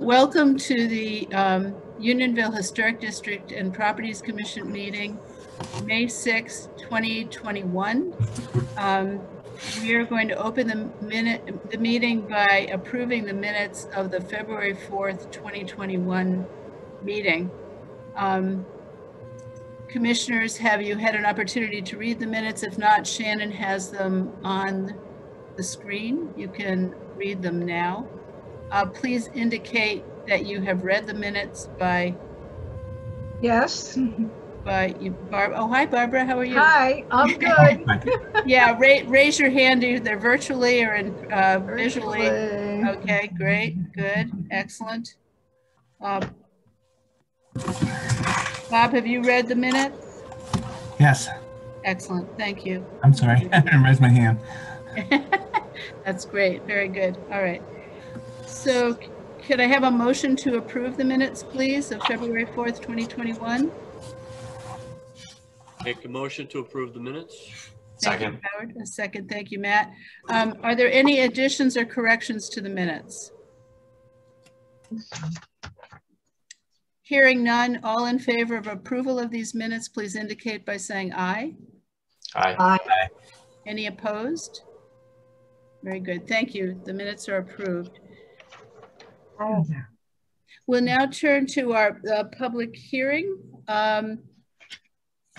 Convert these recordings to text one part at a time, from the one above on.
Welcome to the um, Unionville Historic District and Properties Commission meeting, May 6, 2021. Um, we are going to open the minute the meeting by approving the minutes of the February 4th, 2021 meeting. Um, commissioners, have you had an opportunity to read the minutes? If not, Shannon has them on the screen. You can read them now. Uh, please indicate that you have read the minutes by, Yes. by you, Barb. Oh, hi, Barbara. How are you? Hi, I'm good. Yeah, ra- raise your hand either virtually or in, uh, visually. Virtually. Okay, great, good, excellent. Uh, Bob, have you read the minutes? Yes, Excellent, thank you. I'm sorry. I didn't raise my hand. That's great, very good, all right. So could I have a motion to approve the minutes, please, of February 4th, 2021? Make a motion to approve the minutes? Thank you, Howard. A second, thank you, Matt. Um, Are there any additions or corrections to the minutes? Hearing none, all in favor of approval of these minutes, please indicate by saying aye. Aye. Aye. Any opposed? Very good, thank you. The minutes are approved. We'll now turn to our uh, public hearing um,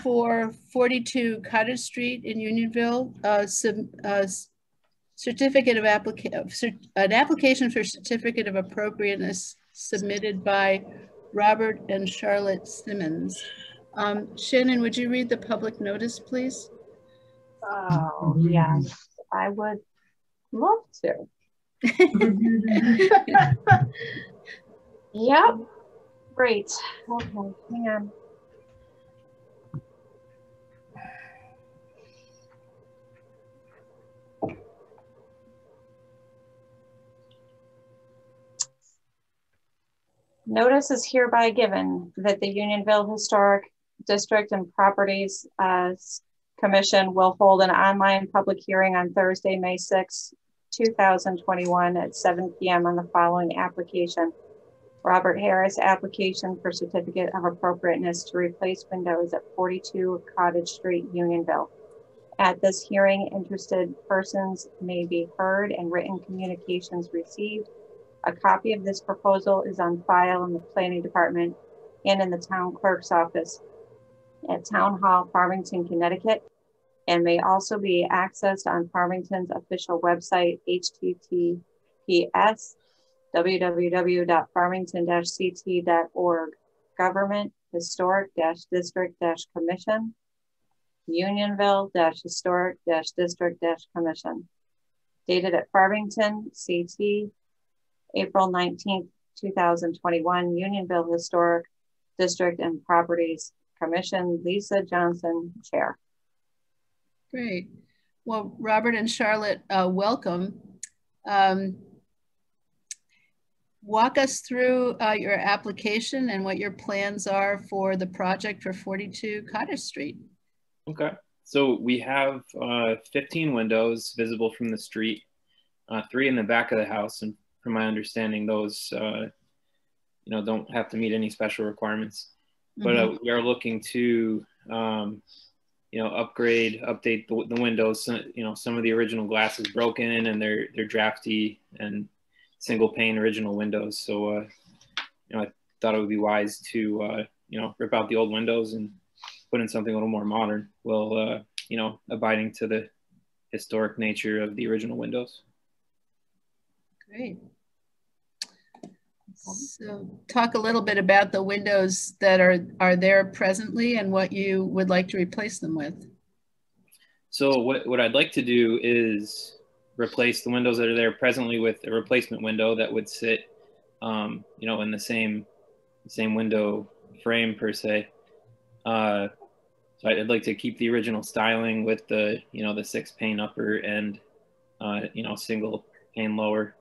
for 42 Cottage Street in Unionville. uh, sub- uh, Certificate of application, an application for certificate of appropriateness submitted by Robert and Charlotte Simmons. Um, Shannon, would you read the public notice, please? Oh, yes, I would love to. Yep, great. Okay, hang on. Notice is hereby given that the Unionville Historic District and Properties uh, Commission will hold an online public hearing on Thursday, May 6, 2021 at 7 PM on the following application. Robert Harris, application for certificate of appropriateness to replace windows at 42 Cottage Street, Unionville. At this hearing, interested persons may be heard and written communications received. A copy of this proposal is on file in the planning department and in the town clerk's office at Town Hall, Farmington, Connecticut, and may also be accessed on Farmington's official website, https www.farmington-ct.org. Government Historic-District-Commission, Unionville-Historic-District-Commission. Dated at Farmington, CT, April 19, 2021, Unionville Historic District and Properties Commission, Lisa Johnson, Chair. Great. Well, Robert and Charlotte, uh, welcome. Um, walk us through uh, your application and what your plans are for the project for 42 Cottage Street. Okay. So we have uh, 15 windows visible from the street, uh, three in the back of the house, and from my understanding, those uh, you know don't have to meet any special requirements. But uh, we are looking to um, you know upgrade, update the, the windows. You know some of the original glass is broken and they're they're drafty and single pane original windows. So uh, you know I thought it would be wise to uh, you know rip out the old windows and put in something a little more modern while uh, you know abiding to the historic nature of the original windows. Great. So talk a little bit about the windows that are, are there presently and what you would like to replace them with. So what, what I'd like to do is replace the windows that are there presently with a replacement window that would sit, um, you know, in the same same window frame per se. Uh, so I'd like to keep the original styling with the, you know, the six pane upper and, uh, you know, single pane lower.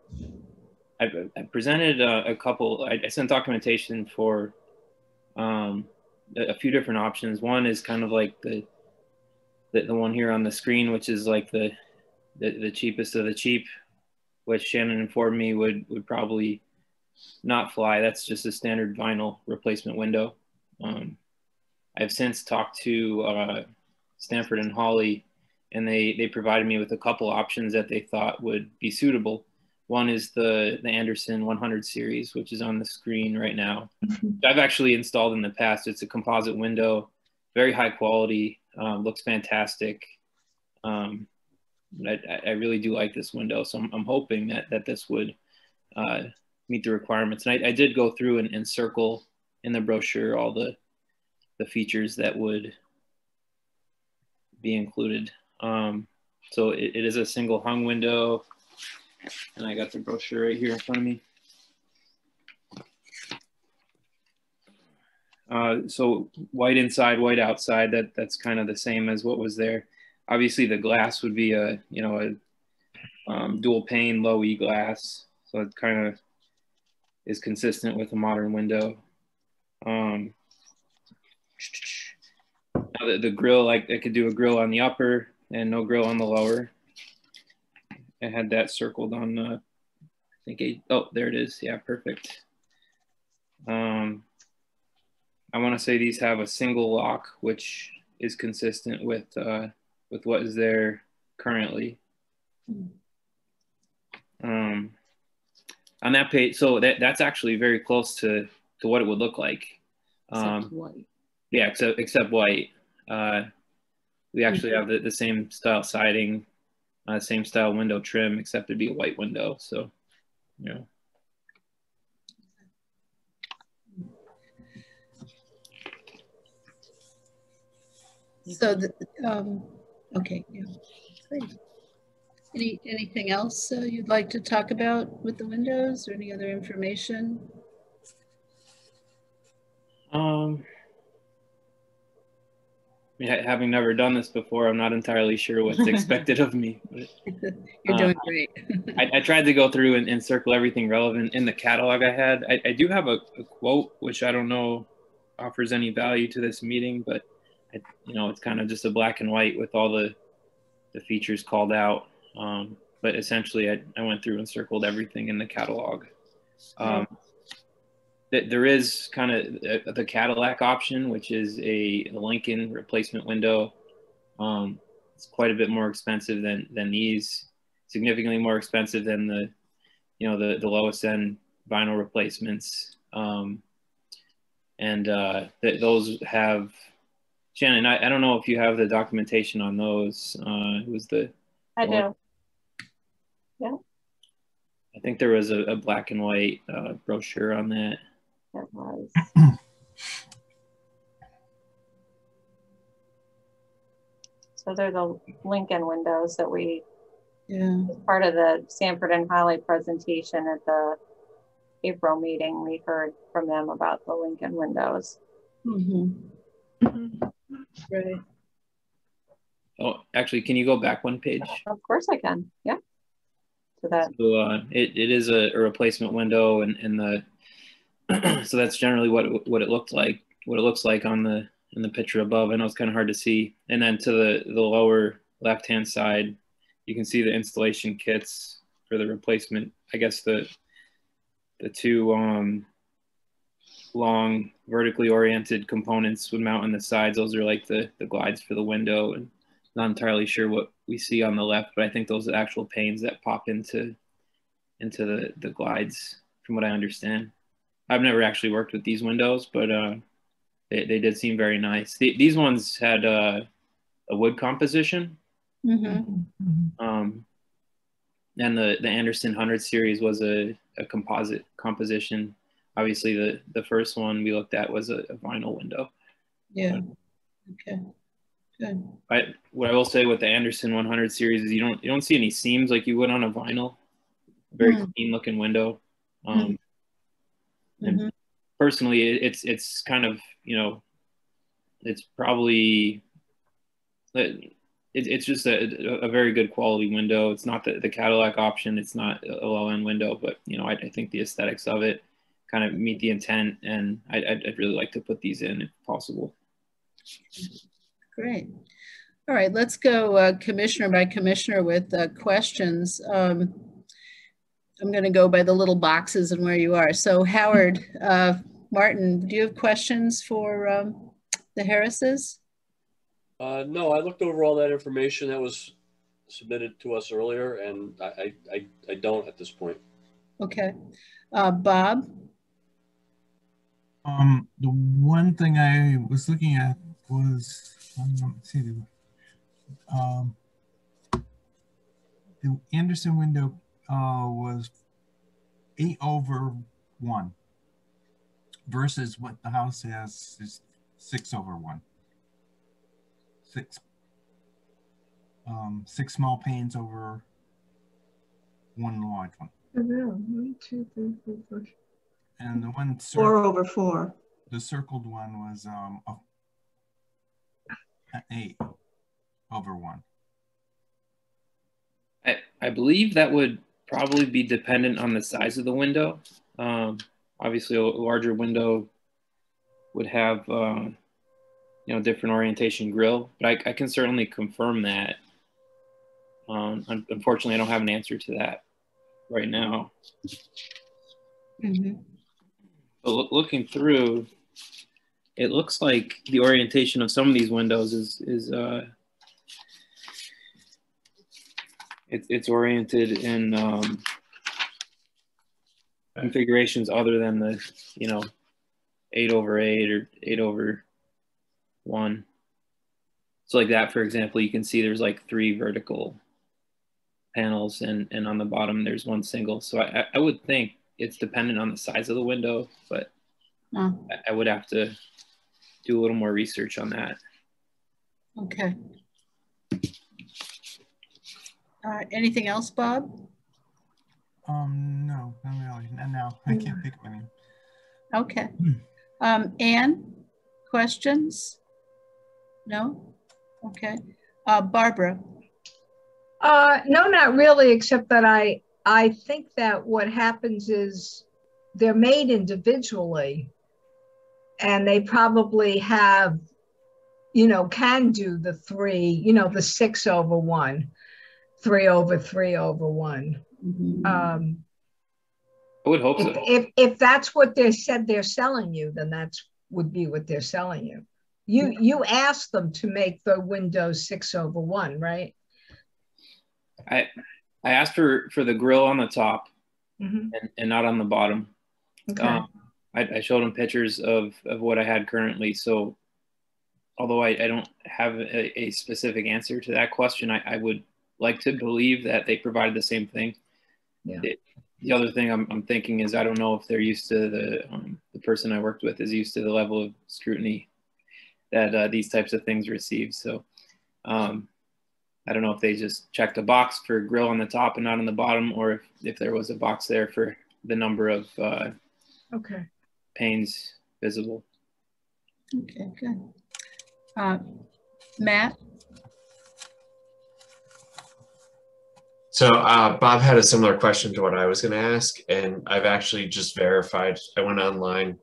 I, I presented uh, a couple. I, I sent documentation for um, a, a few different options. One is kind of like the the, the one here on the screen, which is like the, the the cheapest of the cheap, which Shannon informed me would would probably not fly. That's just a standard vinyl replacement window. Um, I've since talked to uh, Sanford and Hawley, and they they provided me with a couple options that they thought would be suitable. One is the the Andersen 100 series, which is on the screen right now. I've actually installed in the past. It's a composite window, very high quality, um, looks fantastic. Um, I, I really do like this window, so I'm, I'm hoping that that this would uh, meet the requirements. And I, I did go through and, and circle in the brochure all the the features that would be included. Um, so it, it is a single hung window, and I got the brochure right here in front of me. Uh, so white inside, white outside. That that's kind of the same as what was there. Obviously, the glass would be a you know a um, dual pane low E glass, so it kind of is consistent with a modern window. Um, now the, the grill, like I could do a grill on the upper and no grill on the lower. I had that circled on, uh, I think, eight, oh, there it is. Yeah, perfect. Um, I want to say these have a single lock, which is consistent with uh, with what is there currently. Um, on that page, so that that's actually very close to to what it would look like. Um, white. yeah, except except white. Uh, we actually have the, the same style siding, uh, same style window trim, except it'd be a white window. So, you know. So, the, um, okay, yeah, great. Any, anything else uh, you'd like to talk about with the windows or any other information? Um, I mean, ha- having never done this before, I'm not entirely sure what's expected of me. But You're doing great. I, I tried to go through and, and circle everything relevant in the catalog I had. I, I do have a, a quote, which I don't know offers any value to this meeting, but I, you know, it's kind of just a black and white with all the the features called out. Um, but essentially, I, I went through and circled everything in the catalog. Um, th- there is kind of the Cadillac option, which is a Lincoln replacement window. Um, it's quite a bit more expensive than than these, significantly more expensive than the, you know, the the lowest end vinyl replacements. Um, and uh, th- those have Shannon. I, I don't know if you have the documentation on those. Uh, it was the I do. I think there was a, a black and white uh, brochure on that. It was. So they're the Lincoln windows that we, Yeah, as part of the Sanford and Hawley presentation at the April meeting, we heard from them about the Lincoln windows. Mm -hmm. Right. Oh, actually, can you go back one page? Of course I can, yeah. So that, So uh, it, it is a, a replacement window, and, and the so that's generally what what it looked like. What it looks like on the in the picture above. I know it's kind of hard to see. And then to the the lower left hand side, you can see the installation kits for the replacement. I guess the the two um, long vertically oriented components would mount on the sides. Those are like the the glides for the window, and not entirely sure what we see on the left, but I think those are actual panes that pop into into the the glides, from what I understand. I've never actually worked with these windows, but uh, they they did seem very nice. The, these ones had uh, a wood composition, Mhm. um, and the the Andersen Hundred series was a, a composite composition. Obviously, the the first one we looked at was a, a vinyl window. Yeah. Okay. Good. I what I will say with the Andersen 100 series is you don't you don't see any seams like you would on a vinyl. Very Mm. clean looking window. Um, and Mhm. personally, it, it's it's kind of you know, it's probably it, it's just a, a very good quality window. It's not the, the Cadillac option. It's not a low end window, but you know, I, I think the aesthetics of it kind of meet the intent, and I, I'd, I'd really like to put these in if possible. Great. All right, let's go uh, commissioner by commissioner with uh, questions. Um, I'm going to go by the little boxes and where you are. So Howard, uh, Martin, do you have questions for um, the Harrises? Uh, no, I looked over all that information that was submitted to us earlier, and I, I, I, I don't at this point. Okay. Uh, Bob? Um, the one thing I was looking at was, um, let's see, the, um, the Andersen window, uh, was eight over one versus what the house has is six over one. Six, um, six small panes over one large one. One, two, three, four, five. And the one Four over four. the circled one was um a, an eight over one. I, I believe that would probably be dependent on the size of the window. Um, obviously, a larger window would have, uh, you know, different orientation grill, but I, I can certainly confirm that. Um, unfortunately, I don't have an answer to that right now. Mhm. But loo- looking through, it looks like the orientation of some of these windows is is uh, it, it's oriented in um, configurations other than the you know eight over eight or eight over one. So like that, for example, you can see there's like three vertical panels, and and on the bottom there's one single. So I, I would think it's dependent on the size of the window, but I- I would have to do a little more research on that. okay. All right, anything else, Bob? Um, no, not really. No, no, I can't think of any. Okay. Um, Anne, questions? No? Okay. Uh, Barbara? Uh, no, not really, except that I, I think that what happens is they're made individually and they probably have, you know, can do the three, you know, the six over one, three over three over one. Mhm. Um, I would hope if, so. if, if that's what they said they're selling you, then that's would be what they're selling you. You, you asked them to make the windows six over one, right? I I asked for for the grill on the top Mhm. and, and not on the bottom. Okay. Um, I, I showed them pictures of of what I had currently. So although I, I don't have a, a specific answer to that question, I, I would like to believe that they provided the same thing. Yeah. The, the other thing I'm, I'm thinking is I don't know if they're used to the um, the person I worked with is used to the level of scrutiny that uh, these types of things receive. So um, I don't know if they just checked a box for grill on the top and not on the bottom, or if, if there was a box there for the number of uh, Okay. panes visible. Okay, good. Uh, Matt? So uh, Bob had a similar question to what I was going to ask, and I've actually just verified. I went online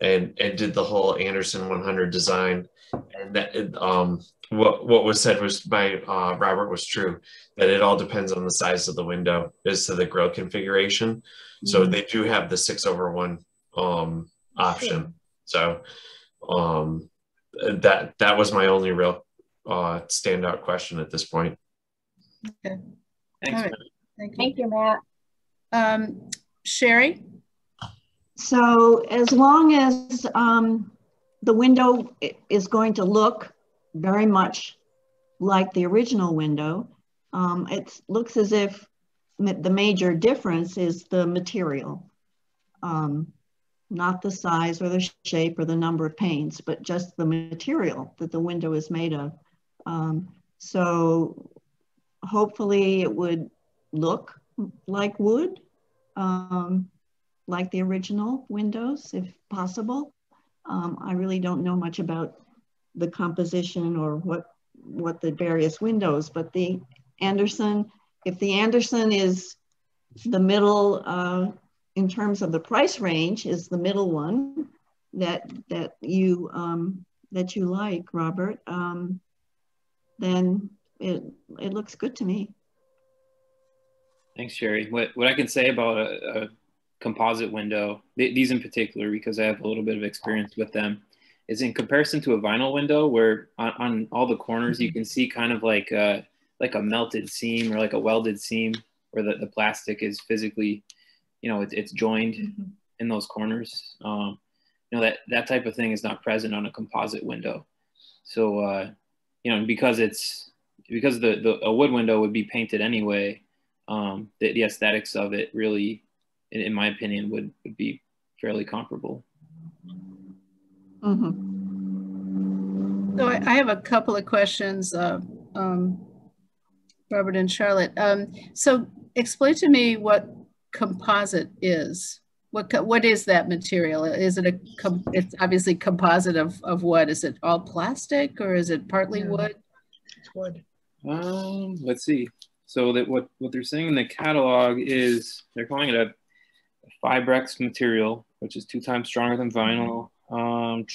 and and did the whole Andersen 100 design, and that um what what was said was by uh, Robert was true that it all depends on the size of the window as to the grill configuration. So Mhm. they do have the six over one um option. So um that that was my only real uh standout question at this point. Thanks. All right. Matt. Thank you. Thank you, Matt. Um, Sherry? So as long as um, the window is going to look very much like the original window, um, it looks as if the major difference is the material. Um, not the size or the shape or the number of panes, but just the material that the window is made of. Um, so hopefully it would look like wood. Um, like the original windows, if possible. Um, I really don't know much about the composition or what what the various windows, but the Andersen, if the Andersen is the middle uh, in terms of the price range, is the middle one that that you um, that you like, Robert, um, then it it looks good to me. Thanks, Sherry. What what I can say about a, a composite window, th- these in particular, because I have a little bit of experience with them, is in comparison to a vinyl window, where on, on all the corners you can see kind of like a, like a melted seam or like a welded seam, where the, the plastic is physically, you know, it's it's joined in those corners. Um, you know that that type of thing is not present on a composite window. So uh, you know, because it's because the, the a wood window would be painted anyway. Um, the, the aesthetics of it really, in, in my opinion, would would be fairly comparable. Mhm. So I I have a couple of questions, uh, um, Robert and Charlotte. Um, so explain to me what composite is. What co- what is that material? Is it a com- it's obviously composite of of what? Is it all plastic or is it partly Yeah. wood? It's wood. Um, let's see. So that what what they're saying in the catalog is they're calling it a Fibrex material, which is two times stronger than vinyl. Um,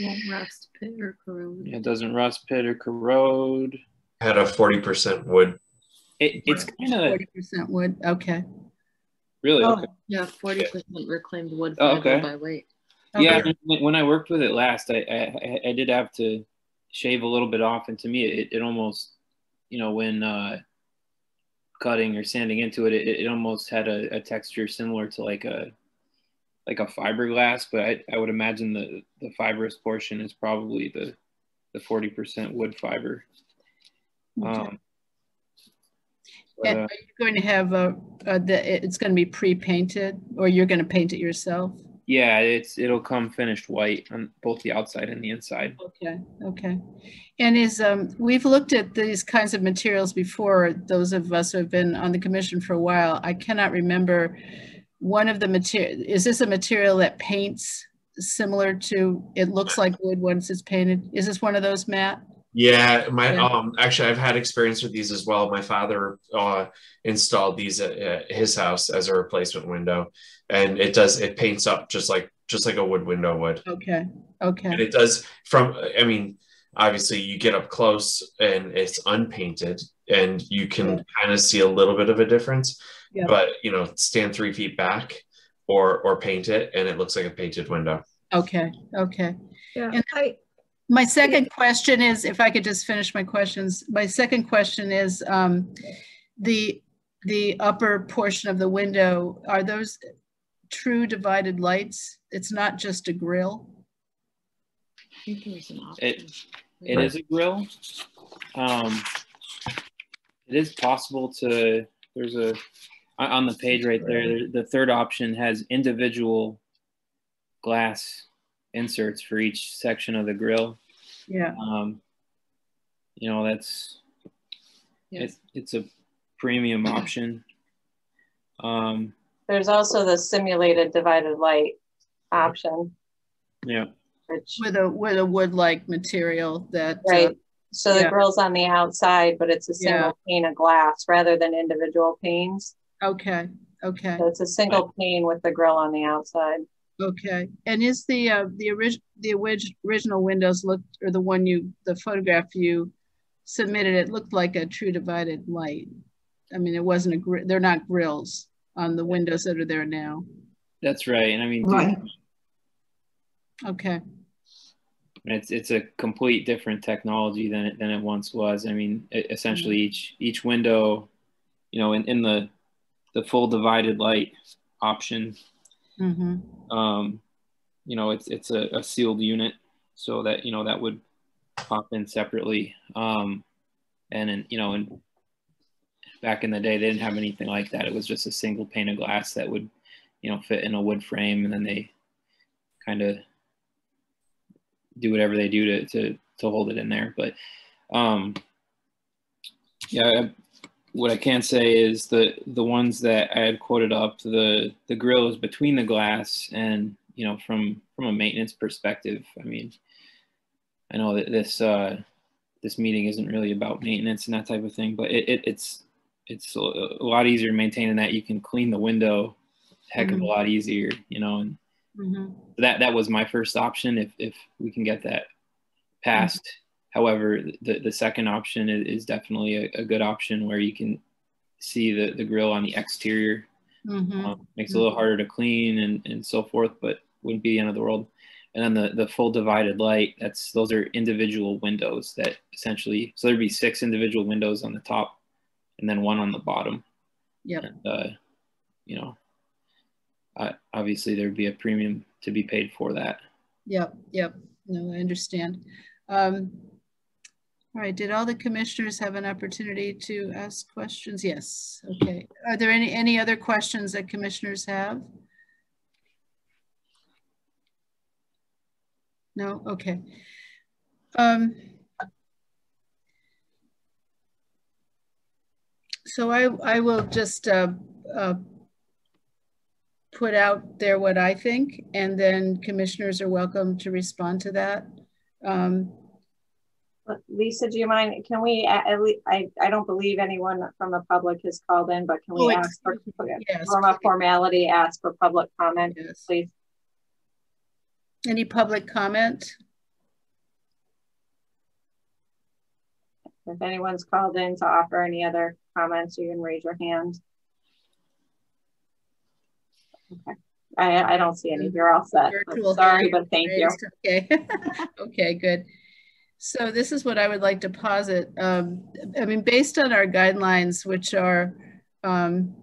Won't rust, pit, or corrode. it doesn't rust, pit, or corrode. Had a 40% wood. It, it's kind of Forty percent wood. Okay. really Oh, okay. Yeah, forty percent reclaimed wood Oh, okay. by weight. Yeah, Okay. when, when I worked with it last, I, I I did have to shave a little bit off, and to me, it, it almost, you know, when uh, cutting or sanding into it, it, it almost had a, a texture similar to like a like a fiberglass, but I, I would imagine the the fibrous portion is probably the the forty percent wood fiber. Okay. Um, but, And uh, are you going to have a, a the, it's going to be pre-painted or you're going to paint it yourself? Yeah, it's it'll come finished white on both the outside and the inside. Okay, okay. And is, um, we've looked at these kinds of materials before, those of us who have been on the commission for a while. I cannot remember one of the material, is this a material that paints similar to, it looks like wood once it's painted? Is this one of those, Matt? Yeah, my Yeah. um actually I've had experience with these as well. My father uh installed these at, at his house as a replacement window and it does it paints up just like just like a wood window would. Okay, Okay. And okay, it does from I mean obviously you get up close and it's unpainted and you can kind of see a little bit of a difference. Yeah. But you know, stand 3 feet back or or paint it and it looks like a painted window. okay, okay. Yeah, And- I, My second question is, if I could just finish my questions, my second question is, um, the, the upper portion of the window, are those true divided lights? It's not just a grill? I think there was an It- option. It is a grill. Um, it is possible to. There's a on- on the page right there. there- The third option has individual glass inserts for each section of the grill. Yeah, Um, you know that's Yes. it, it's a premium option. Um, There's also the simulated divided light option, yeah, which, with a, with a wood-like material that. uh, right? So the yeah. grill's on the outside, but it's a Yeah. single pane of glass rather than individual panes. Okay, okay, So it's a single pane with the grill on the outside. Okay. And is the, uh, the orig, the orig- original windows looked, or the one you, the photograph you submitted, it looked like a true divided light. I mean, it wasn't a, gr- they're not grills on the windows that are there now. that's right. And I mean, Right. Okay, it's it's a complete different technology than it than it once was. I mean, e- essentially each each window, you know, in, in the the full divided light option, mm-hmm, um, you know, it's it's a, a sealed unit, so that you know that would pop in separately. Um, and in, you know, and back in the day, they didn't have anything like that. It was just a single pane of glass that would, you know, fit in a wood frame, and then they kind of do whatever they do to to to hold it in there. But um, yeah, what I can say is the the ones that I had quoted up, the the grill is between the glass, and you know, from from a maintenance perspective, I mean, I know that this uh, this meeting isn't really about maintenance and that type of thing, but it, it it's it's a, a lot easier maintaining that you can clean the window heck of a Mhm. lot easier, you know, and mm-hmm, that that was my first option if if we can get that passed. However, the the second option is, definitely a, a good option where you can see the, the grill on the exterior. Mhm. Um, makes it a little harder to clean and, and so forth, but wouldn't be the end of the world. And then the, the full divided light, that's those are individual windows that essentially so there'd be six individual windows on the top and then one on the bottom. Yep. And, uh, you know, uh, obviously there'd be a premium to be paid for that. Yep, yep. No, I understand. Um, all right, did all the commissioners have an opportunity to ask questions? Yes, okay. Are there any, any other questions that commissioners have? No, okay. Um, so I, I will just uh, uh, put out there what I think, and then commissioners are welcome to respond to that. Um, Lisa, do you mind, can we, at least, I, I don't believe anyone from the public has called in, but can Oh, we ask for. Yes, from a formality, ask for public comment, yes. please? Any public comment? If anyone's called in to offer any other comments, you can raise your hand. Okay, I, I don't see any, mm-hmm. you're all set. Virtual Sorry, but thank you. Okay, okay, good. So this is what I would like to posit. Um, I mean, based on our guidelines, which are um,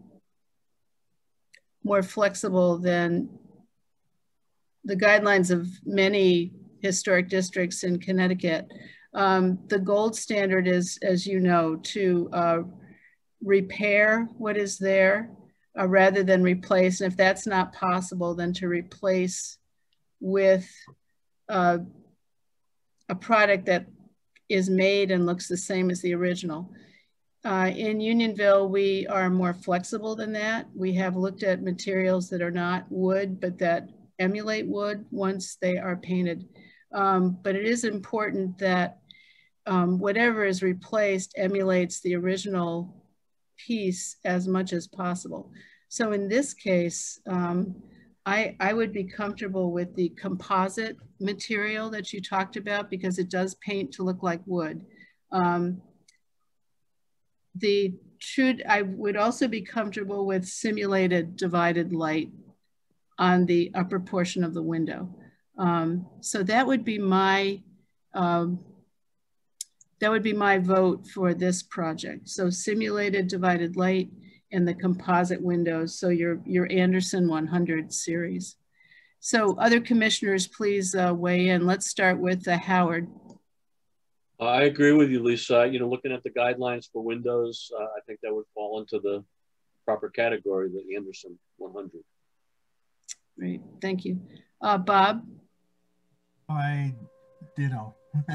more flexible than the guidelines of many historic districts in Connecticut, um, the gold standard is, as you know, to uh, repair what is there uh, rather than replace. And if that's not possible, then to replace with uh, a product that is made and looks the same as the original. Uh, in Unionville, we are more flexible than that. We have looked at materials that are not wood, but that emulate wood once they are painted. Um, but it is important that um, whatever is replaced emulates the original piece as much as possible. So in this case, um, I, I would be comfortable with the composite material that you talked about because it does paint to look like wood. Um, the true, I would also be comfortable with simulated divided light on the upper portion of the window. Um, so that would be my, um, that would be my vote for this project. So simulated divided light and the composite windows. So your, your Andersen 100 series. So other commissioners, please uh, weigh in. Let's start with uh, Howard. I agree with you, Lisa. You know, looking at the guidelines for windows, uh, I think that would fall into the proper category, the Andersen 100. Great, thank you. Uh, Bob? I ditto.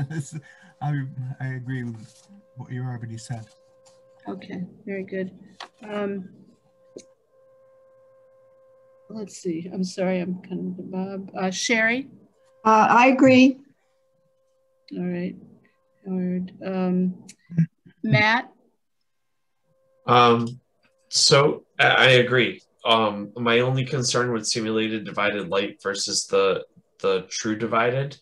I, I agree with what you already said. Okay, very good. Um, let's see, I'm sorry, I'm kind of Bob. Uh, Sherry? Uh, I agree. All right, Howard. Um, Matt? Um, so I, I agree. Um, my only concern with simulated divided light versus the the true divided,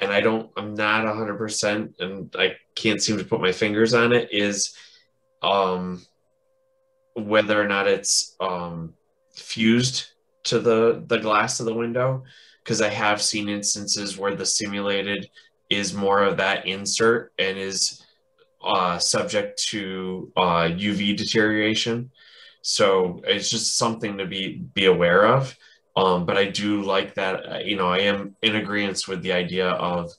and I don't, I'm not hundred percent, and I can't seem to put my fingers on it. Is um, whether or not it's um, fused to the the glass of the window, because I have seen instances where the simulated is more of that insert and is uh, subject to uh, UV deterioration. So it's just something to be be aware of. Um, but I do like that. uh, You know, I am in agreement with the idea of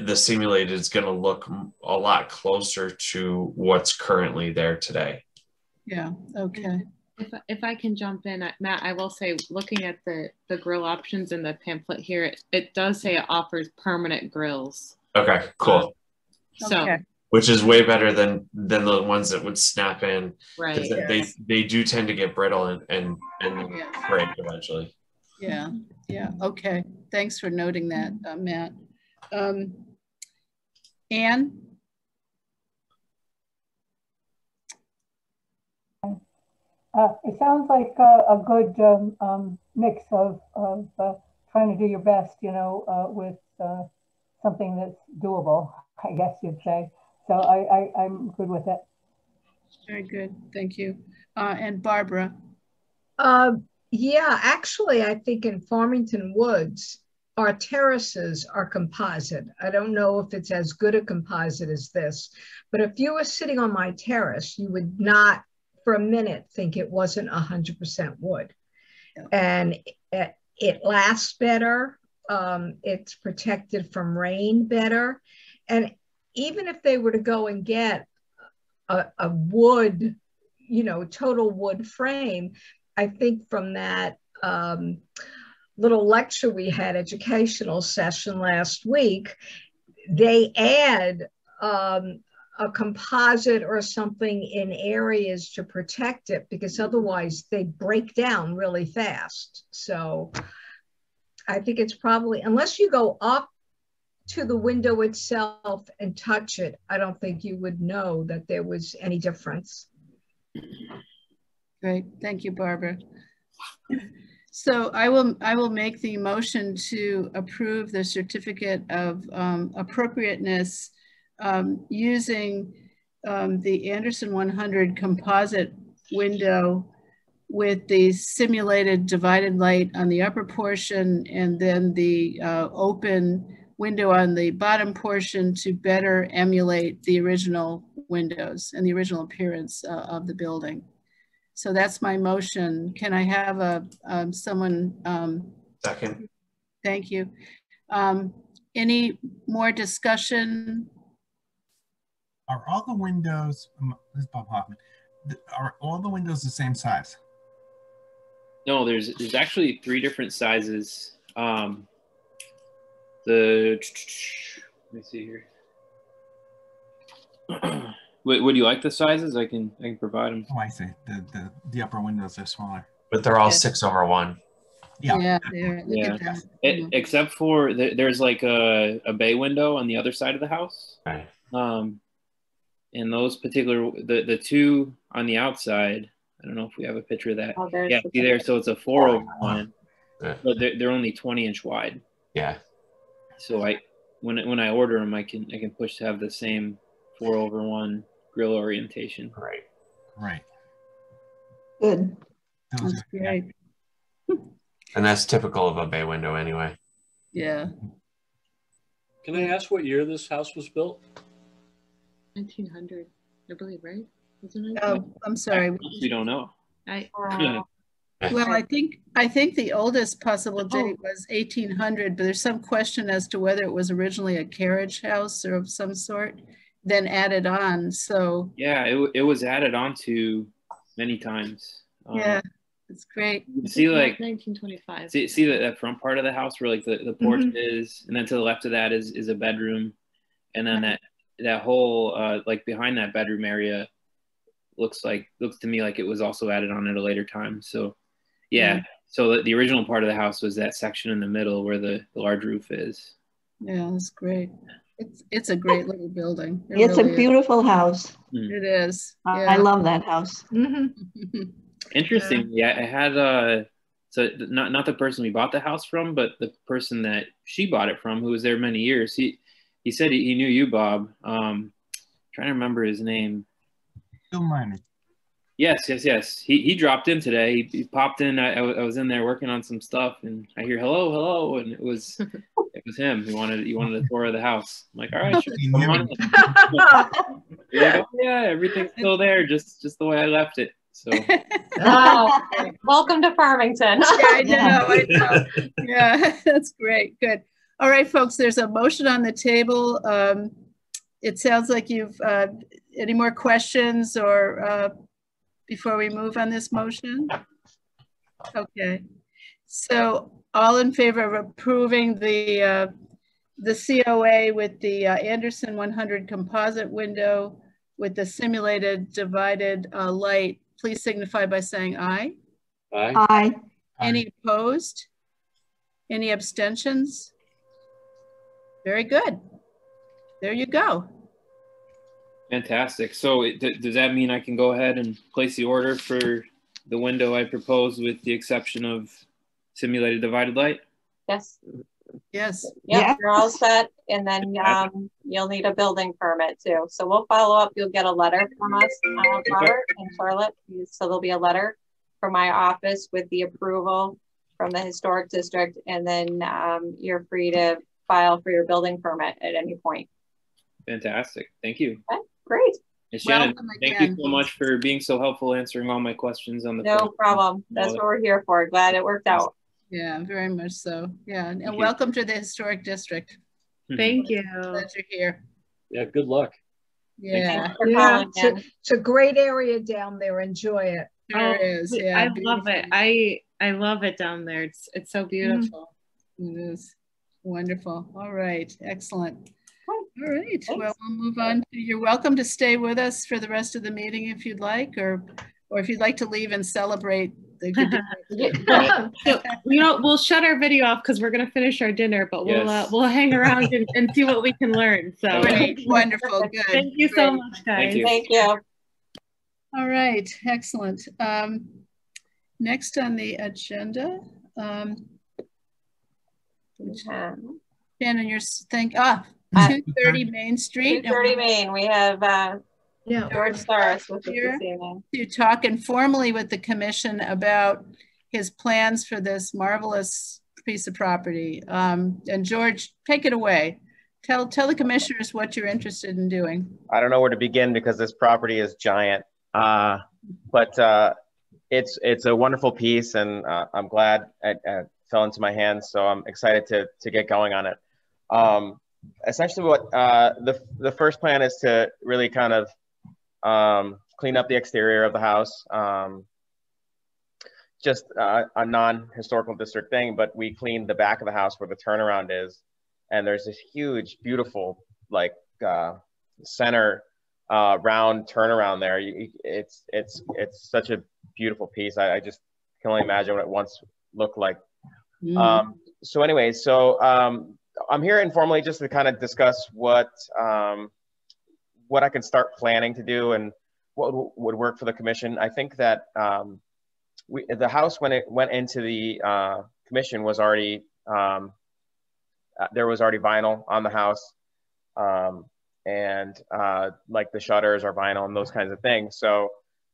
the simulated is going to look a lot closer to what's currently there today. Yeah, okay. If, if I can jump in, Matt, I will say, looking at the, the grill options in the pamphlet here, it, it does say it offers permanent grills. Okay, cool. So, Okay. Which is way better than than the ones that would snap in. right. They they do tend to get brittle and and, and Yeah. break eventually. Yeah, yeah, okay. Thanks for noting that, uh, Matt. Um, Anne? Uh, it sounds like uh, a good um, um, mix of, of uh, trying to do your best, you know, uh, with uh, something that's doable, I guess you'd say. So I, I, I'm good with it. Very good, thank you. Uh, and Barbara, Uh, yeah, actually, I think in Farmington Woods, our terraces are composite. I don't know if it's as good a composite as this, but if you were sitting on my terrace, you would not for a minute think it wasn't 100% wood. And it, it lasts better. Um, it's protected from rain better. And even if they were to go and get a, a wood, you know, total wood frame, I think from that um, little lecture we had, educational session last week, they add um, a composite or something in areas to protect it because otherwise they break down really fast. So I think it's probably, unless you go up to the window itself and touch it, I don't think you would know that there was any difference. great, thank you, Barbara. So I will, I will make the motion to approve the certificate of um, appropriateness um, using um, the Andersen 100 composite window with the simulated divided light on the upper portion and then the uh, open window on the bottom portion to better emulate the original windows and the original appearance uh, of the building. So that's my motion. Can I have a um, someone? Um, Second. thank you. Um, any more discussion? Are all the windows, um, this is Bob Hoffman, are all the windows the same size? No, there's there's actually three different sizes. Um, the let me see here. would, would you like the sizes? I can I can provide them. Oh, I see. The, the, the upper windows are smaller. But they're all Yeah. six over one. Yeah. Yeah, there, Yeah. It, except for the, there's like a, a bay window on the other side of the house. Right. Um, and those particular the the two on the outside. I don't know if we have a picture of that. Oh, there's Yeah, the see there. So it's a four over one, Yeah. but they're, they're only 20 inch wide. Yeah. So I when when I order them, I can I can push to have the same four over one grill orientation. Right. Right. Good. Those That's are- yeah. great. And that's typical of a bay window anyway. Yeah. Can I ask what year this house was built? 1900, I believe, right? Oh, I'm sorry. We don't know. I, Uh, Well, I think, I think the oldest possible Oh. date was 1800, but there's some question as to whether it was originally a carriage house or of some sort, then added on. So, Yeah, it, it was added onto many times. Um, yeah, it's great. See like 1925. see, see that, that front part of the house where like the, the porch is and then to the left of that is is a bedroom and then that that whole uh like behind that bedroom area looks like looks to me like it was also added on at a later time so yeah so the, the original part of the house was that section in the middle where the, the large roof is Yeah, it's great. It's, it's a great little building. It It's a really is. beautiful house. It is. I love that house. Mhm. interesting yeah i had uh so not not the person we bought the house from but the person that she bought it from who was there many years he he said he, he knew you bob um trying to remember his name Bill Minor. Yes, yes, yes. He, he dropped in today. He, he popped in. I, I was in there working on some stuff, and I hear hello, hello, and it was it was him. He wanted he wanted a tour of the house. I'm like, all right, sure. Come on it. like, "Oh, yeah, everything's still there, just just the way I left it. So oh, welcome to Farmington. Yeah, I know, I know. Yeah, that's great. Good. All right, folks, there's a motion on the table. Um, it sounds like you've, uh, any more questions or, uh, before we move on this motion? Okay. So all in favor of approving the, uh, the COA with the uh, Andersen 100 composite window with the simulated divided, uh, light, please signify by saying aye. Aye. Aye. Any opposed? Any abstentions? Very good. There you go. Fantastic. So it, d- does that mean I can go ahead and place the order for the window I proposed with the exception of simulated divided light? Yes. Yes. Yep, Yeah. you're all set. And then um, you'll need a building permit too. So we'll follow up. You'll get a letter from us, uh, Robert and Charlotte. So there'll be a letter from my office with the approval from the historic district. And then um, you're free to file for your building permit at any point. Fantastic. Thank you. Great. And Shannon, Welcome thank again. you so much for being so helpful answering all my questions on the No phone. problem. That's what we're here for. Glad it worked out. Yeah, very much so. Yeah, and Thank you. welcome to the historic district. Hmm. Thank you. Glad you're here. Yeah, good luck. Yeah, Yeah, it's a, it's a great area down there. Enjoy it. sure Oh, is. Yeah, I love it. I I love it down there. It's it's so hmm. beautiful. It is wonderful. All right, excellent. All right, well, we'll move on. You're welcome to stay with us for the rest of the meeting if you'd like, or or if you'd like to leave and celebrate the good. Yeah. So, you know, we'll shut our video off because we're gonna finish our dinner, but we'll uh, we'll hang around and, and see what we can learn. So Great, wonderful, good. thank you so much, guys. Thank you. Thank you. All right, excellent. Um, next on the agenda, um, which- Shannon, you're s- think, ah, Uh, two thirty Main Street. and 230 Main, we have uh, Yeah. George Saris with us Here. this evening. To talk informally with the commission about his plans for this marvelous piece of property. Um, and George, take it away. Tell, tell the commissioners what you're interested in doing. I don't know where to begin because this property is giant. Uh, but uh, it's it's a wonderful piece, and uh, I'm glad it, it fell into my hands. So I'm excited to to get going on it. Um, essentially, what uh, the the first plan is to really kind of um, clean up the exterior of the house. Um, just uh, a non-historical district thing, but we cleaned the back of the house where the turnaround is, and there's this huge, beautiful like uh, center uh, round turnaround there. You, it's it's it's such a beautiful piece. I, I just can only imagine what it once looked like. Mm. Um, so anyway, so um, I'm here informally just to kind of discuss what um, what I can start planning to do and what would, would work for the commission. I think that um, we, the house when it went into the uh, commission was already um, uh, there was already vinyl on the house. Um, and uh, like the shutters are vinyl and those kinds of things. So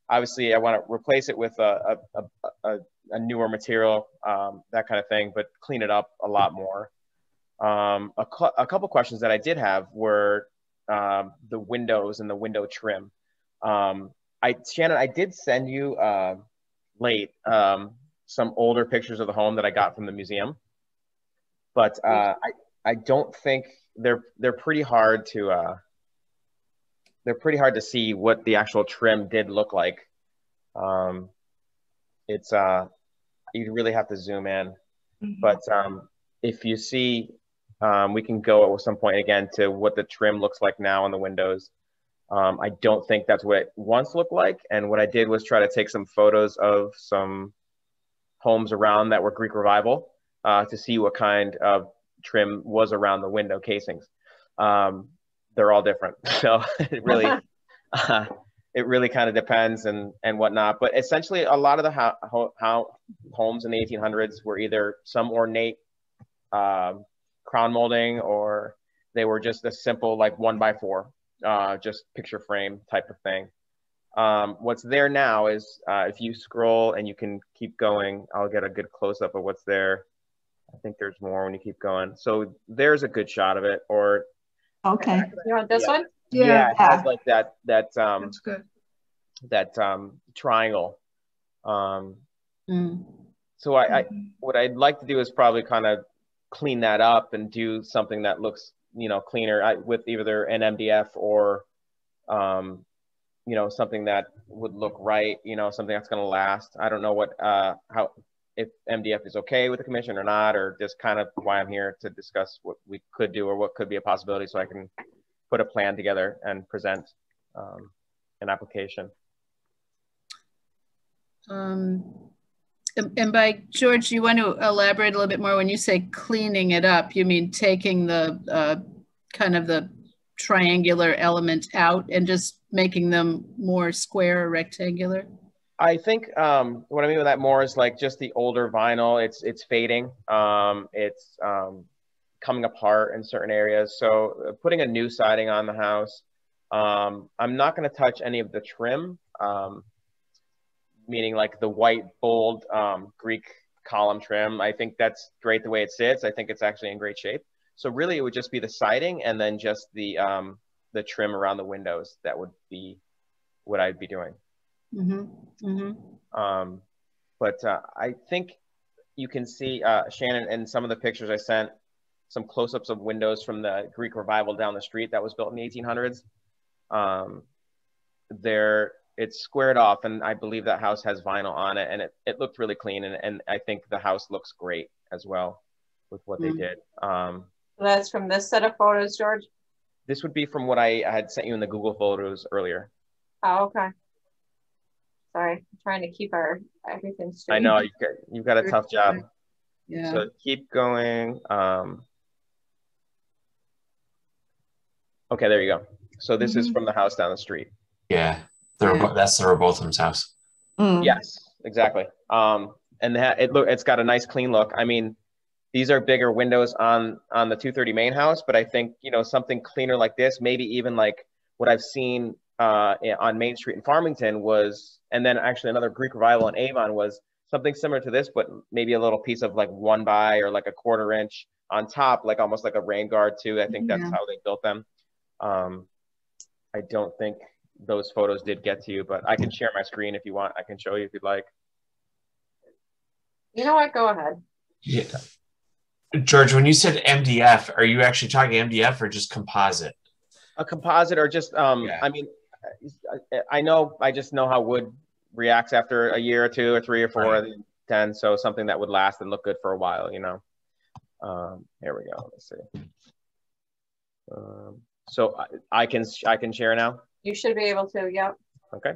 obviously I want to replace it with a, a, a, a newer material, um, that kind of thing, but clean it up a lot more. Um, a, a couple questions that I did have were um, the windows and the window trim. Um, I Shannon, I did send you uh, late um, some older pictures of the home that I got from the museum, but uh, I I don't think they're they're pretty hard to uh, they're pretty hard to see what the actual trim did look like. Um, it's uh, you really have to zoom in, but um, if you see, um, we can go at some point again to what the trim looks like now on the windows. Um, I don't think that's what it once looked like, and what I did was try to take some photos of some homes around that were Greek Revival uh, to see what kind of trim was around the window casings. Um, they're all different, so it really, uh, it really kind of depends and and whatnot. But essentially, a lot of the ho- ho- ho- homes in the 1800s were either some ornate um, crown molding, or they were just a simple like one by four, uh, just picture frame type of thing. Um, what's there now is uh, if you scroll and you can keep going, I'll get a good close up of what's there. I think there's more when you keep going. So there's a good shot of it, or Okay. You want this Yeah. one? yeah, it has like that that um That's good. that um triangle. Um, Mm. so I, I what I'd like to do is probably kind of clean that up and do something that looks you know cleaner I, with either an MDF or um you know something that would look right you know something that's going to last. I don't know what uh how if mdf is okay with the commission or not or just kind of why i'm here to discuss what we could do or what could be a possibility so i can put a plan together and present um, an application. Um, and by George, you want to elaborate a little bit more when you say cleaning it up, you mean taking the uh, kind of the triangular element out and just making them more square or rectangular? I think um, what I mean by that more is like just the older vinyl. It's it's fading. Um, it's um, coming apart in certain areas. So uh, putting a new siding on the house. Um, I'm not going to touch any of the trim, um, meaning like the white, bold um, Greek column trim. I think that's great the way it sits. I think it's actually in great shape. So really, it would just be the siding and then just the um, the trim around the windows. That would be what I'd be doing. Mm-hmm. Mm-hmm. Um, but uh, I think you can see uh, Shannon in some of the pictures I sent some close-ups of windows from the Greek revival down the street that was built in the 1800s. Um, there, it's squared off, and I believe that house has vinyl on it, and it, it looked really clean, and, and I think the house looks great as well with what Mm. they did. Um, That's from this set of photos, George? this would be from what I had sent you in the Google photos earlier. Oh, okay. Sorry, I'm trying to keep our everything straight. I know you've got, you've got a tough job. Yeah. So keep going. Um, okay, there you go. So this is Mhm. from the house down the street. Yeah, the Yeah. Rebo- that's the Robothams house. Mm. Yes, exactly. Um, and that it look it's got a nice clean look. I mean, these are bigger windows on on the 230 main house, but I think you know something cleaner like this, maybe even like what I've seen uh, on Main Street in Farmington was, and then actually another Greek revival in Avon was something similar to this, but maybe a little piece of like one by or like a quarter inch on top, like almost like a rain guard too. I think that's how they built them. Um, I don't think those photos did get to you, but I can share my screen if you want. I can show you if you'd like. You know what? Go ahead. Yeah. George, when you said MDF, are you actually talking MDF or just composite? A composite or just, um, Yeah. I mean, I, I know, I just know how wood reacts after a year or two or three or four Right. or then 10. So something that would last and look good for a while, you know. Um, here we go. Let's see. Um, so I, I can I can share now. You should be able to. Yep. Okay.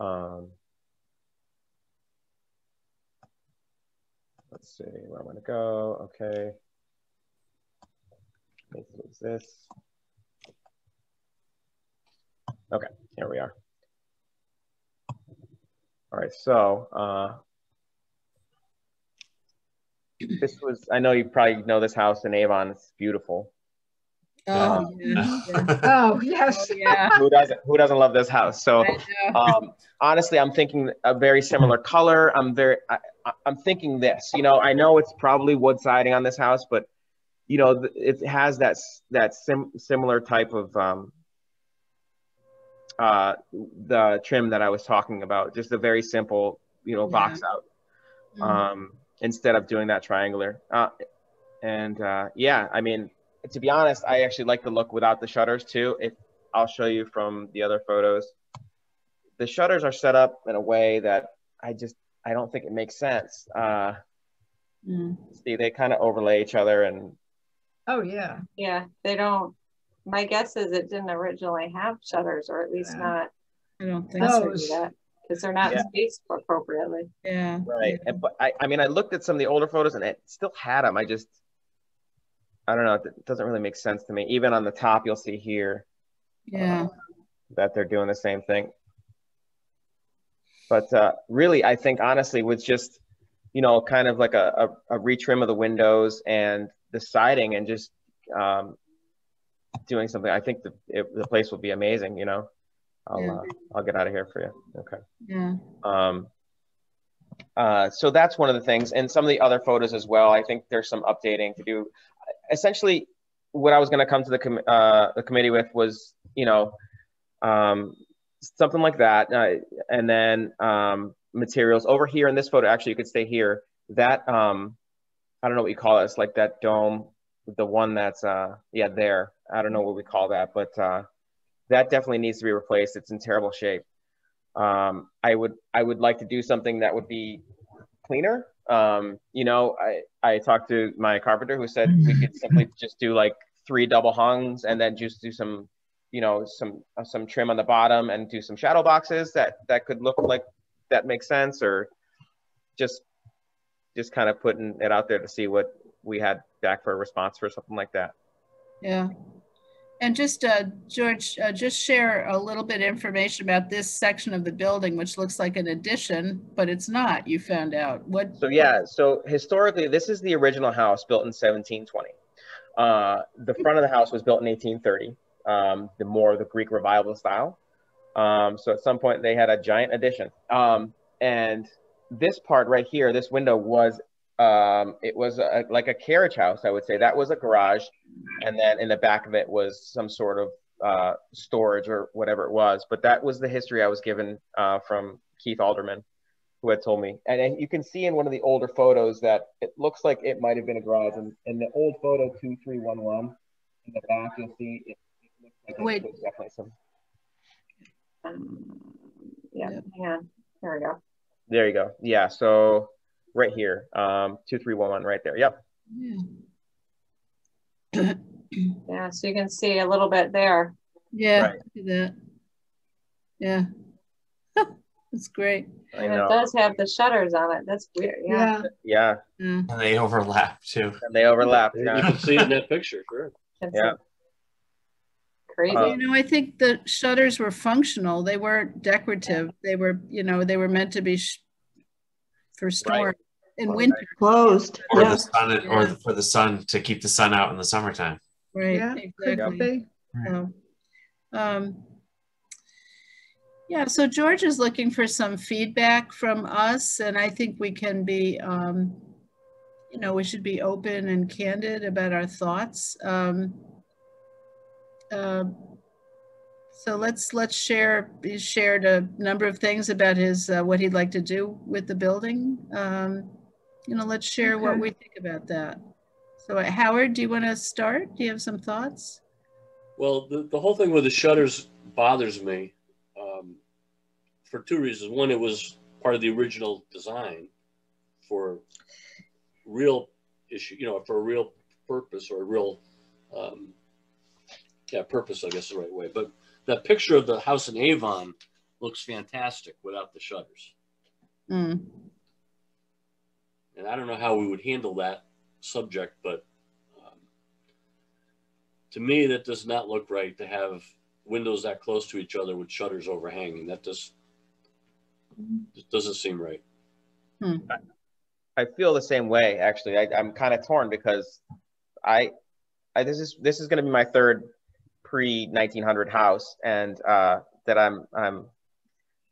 Um, let's see where I'm gonna go. Okay. Let's lose this. Okay, here we are. All right, so uh, this was, I know you probably know this house in Avon. It's beautiful. Oh, yeah. yeah. Oh, yes. Oh, yeah. Who doesn't, who doesn't love this house? So um, honestly, I'm thinking a very similar color. I'm very, I, I- I'm thinking this. You know, I know it's probably wood siding on this house, but you know, th- it has that that sim- similar type of um, uh, the trim that I was talking about. Just a very simple, you know, box out Mhm. um, instead of doing that triangular. Uh, and uh, yeah, I mean, to be honest, I actually like the look without the shutters too. If I'll show you from the other photos, the shutters are set up in a way that I just I don't think it makes sense. Uh, Mm. see, they kind of overlay each other, and Oh, yeah. Yeah, they don't. My guess is it didn't originally have shutters, or at least Yeah. not I don't think No. so. necessarily that, because they're not Yeah. spaced appropriately. Yeah. right. yeah. And, but I, I mean, I looked at some of the older photos, and it still had them. I just I don't know. It doesn't really make sense to me. Even on the top, you'll see here. Yeah. that they're doing the same thing. But uh, really, I think honestly, with just you know, kind of like a, a, a retrim of the windows and the siding, and just um, doing something, I think the it, the place will be amazing. You know, I'll Yeah. uh, I'll get out of here for you. Okay. Yeah. Um, uh, so that's one of the things, and some of the other photos as well. I think there's some updating to do. Essentially, what I was going to come to the com- uh, the committee with was, you know, um, something like that, uh, and then um, materials over here in this photo. Actually, you could stay here. That um, I don't know what you call it. It's like that dome, the one that's uh, yeah there. I don't know what we call that, but uh, that definitely needs to be replaced. It's in terrible shape um, I would I would like to do something that would be cleaner. Um, you know, I I talked to my carpenter who said we could simply just do like three double hungs and then just do some, you know, some uh, some trim on the bottom and do some shadow boxes that that could look like that makes sense or just just kind of putting it out there to see what we had back for a response for something like that. Yeah. And just, uh, George, uh, just share a little bit of information about this section of the building, which looks like an addition, but it's not, you found out. What? So yeah, so historically, this is the original house built in 1720. Uh, the front of the house was built in 1830, um, the more the Greek revival style. Um, so at some point they had a giant addition. Um, and this part right here, this window was, um, it was a, like a carriage house, I would say. That was a garage. And then in the back of it was some sort of uh, storage or whatever it was. But that was the history I was given uh, from Keith Alderman, who had told me. And, you can see in one of the older photos that it looks like it might have been a garage. And in the old photo 2311, in the back, you'll see it, it looks like Wait. it was definitely some. Um, yeah, hang on. There we go. There you go. Yeah. So right here, um, 2311 right there. Yep. Yeah. Yeah, so you can see a little bit there. Yeah, Right. look that. Yeah. That's great. I And it know. does have the shutters on it. That's weird. Yeah. Yeah. Yeah. And they overlap too. And they overlap. You Yeah. can see it in that picture, sure. It's Yeah. Crazy. Uh, You know, I think the shutters were functional. They weren't decorative. They were, you know, they were meant to be sh- for storm in Right. winter. Closed. Or Yeah. the sun, or Yeah. the, for the sun to keep the sun out in the summertime. Right. Yeah, Exactly. be. So, um, yeah, so George is looking for some feedback from us, and I think we can be, um, you know, we should be open and candid about our thoughts. Um, um, so let's let's share. He shared a number of things about his uh, what he'd like to do with the building. Um, you know, let's share what we think about that. So, uh, Howard, do you want to start? Do you have some thoughts? Well, the, the whole thing with the shutters bothers me um, for two reasons. One, it was part of the original design for real issue, you know, for a real purpose or a real, um, yeah, purpose, I guess is the right way. But that picture of the house in Avon looks fantastic without the shutters. Mm. And I don't know how we would handle that subject, but um, to me, that does not look right to have windows that close to each other with shutters overhanging. That just, just doesn't seem right. I feel the same way actually. I, I'm kind of torn because I, I this is this is going to be my third pre 1900 house, and uh, that I'm I'm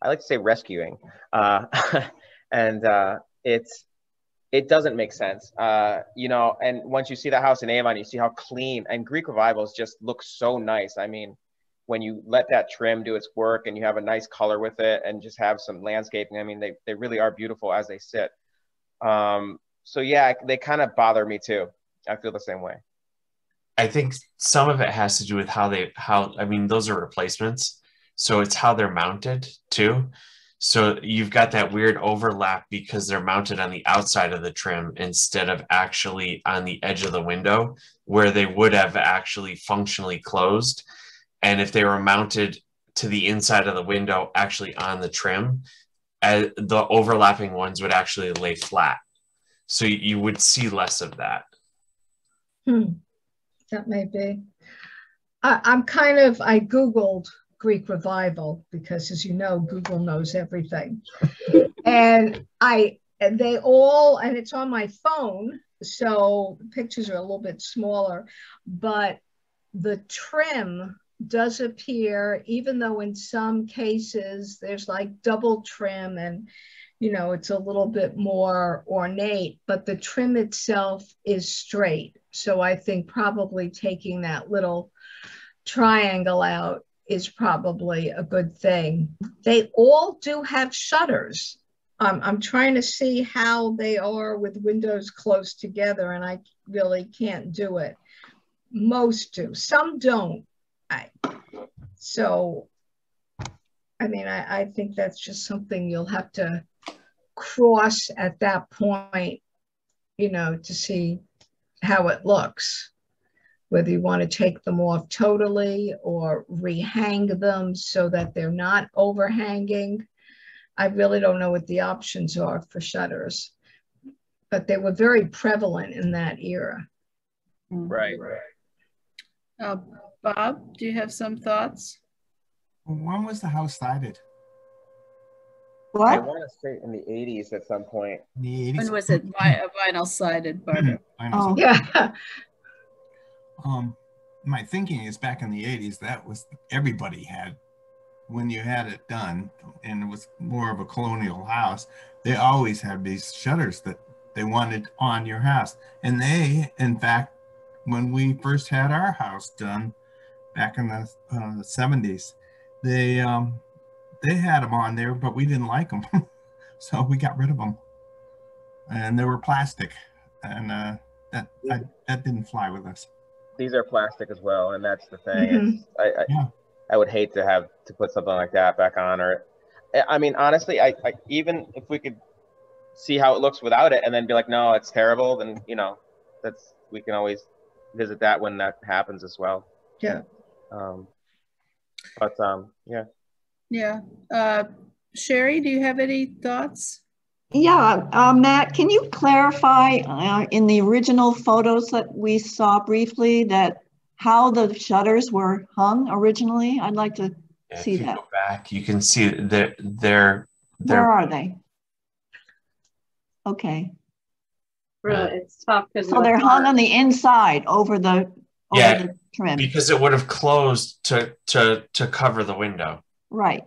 I like to say rescuing, uh, and uh, it's it doesn't make sense, uh, you know. And once you see the house in Avon, you see how clean and Greek revivals just look so nice. I mean, when you let that trim do its work and you have a nice color with it and just have some landscaping, I mean, they they really are beautiful as they sit. Um, so yeah, they kind of bother me too. I feel the same way. I think some of it has to do with how they how I mean those are replacements, so it's how they're mounted too. So you've got that weird overlap because they're mounted on the outside of the trim instead of actually on the edge of the window where they would have actually functionally closed. And if they were mounted to the inside of the window, actually on the trim, uh, the overlapping ones would actually lay flat. So you would see less of that. Hmm. That may be. I, I'm kind of, I Googled Greek revival because as you know, Google knows everything. and I, and they all, and it's on my phone, so the pictures are a little bit smaller, but the trim does appear, even though in some cases there's like double trim and you know, it's a little bit more ornate, but the trim itself is straight. So I think probably taking that little triangle out is probably a good thing. They all do have shutters. Um, I'm trying to see how they are with windows close together, and I really can't do it. Most do, some don't. I, so, I mean, I, I think that's just something you'll have to cross at that point, you know, to see how it looks. Whether you want to take them off totally or rehang them so that they're not overhanging. I really don't know what the options are for shutters, but they were very prevalent in that era. Right. Uh, Bob, do you have some thoughts? When was the house sided? I want to say in the 80s at some point. In the 80s? When was it vi- vinyl sided, Barbara? I know. Oh, Yeah, Um, my thinking is back in the 80s, that was everybody had when you had it done and it was more of a colonial house, they always had these shutters that they wanted on your house. And they, in fact, when we first had our house done back in the uh, 70s, they um, they had them on there, but we didn't like them, so we got rid of them. And they were plastic, and uh, that I, that didn't fly with us. These are plastic as well, and that's the thing. Mhm. I, I, Yeah. I would hate to have to put something like that back on, or I- I mean, honestly, I, I even if we could see how it looks without it, and then be like, no, it's terrible, then you know, that's we can always visit that when that happens as well. Yeah. Um, but um, yeah. Yeah. Uh, Sherry, do you have any thoughts? Yeah, uh, Matt, can you clarify uh, in the original photos that we saw briefly that how the shutters were hung originally? I'd like to If see you that. go back, you can see they're they're Where they're are they? Okay, Really, it's tough because so they're hung on the inside over the, over Yeah, the trim, because it would have closed to to to cover the window. Right,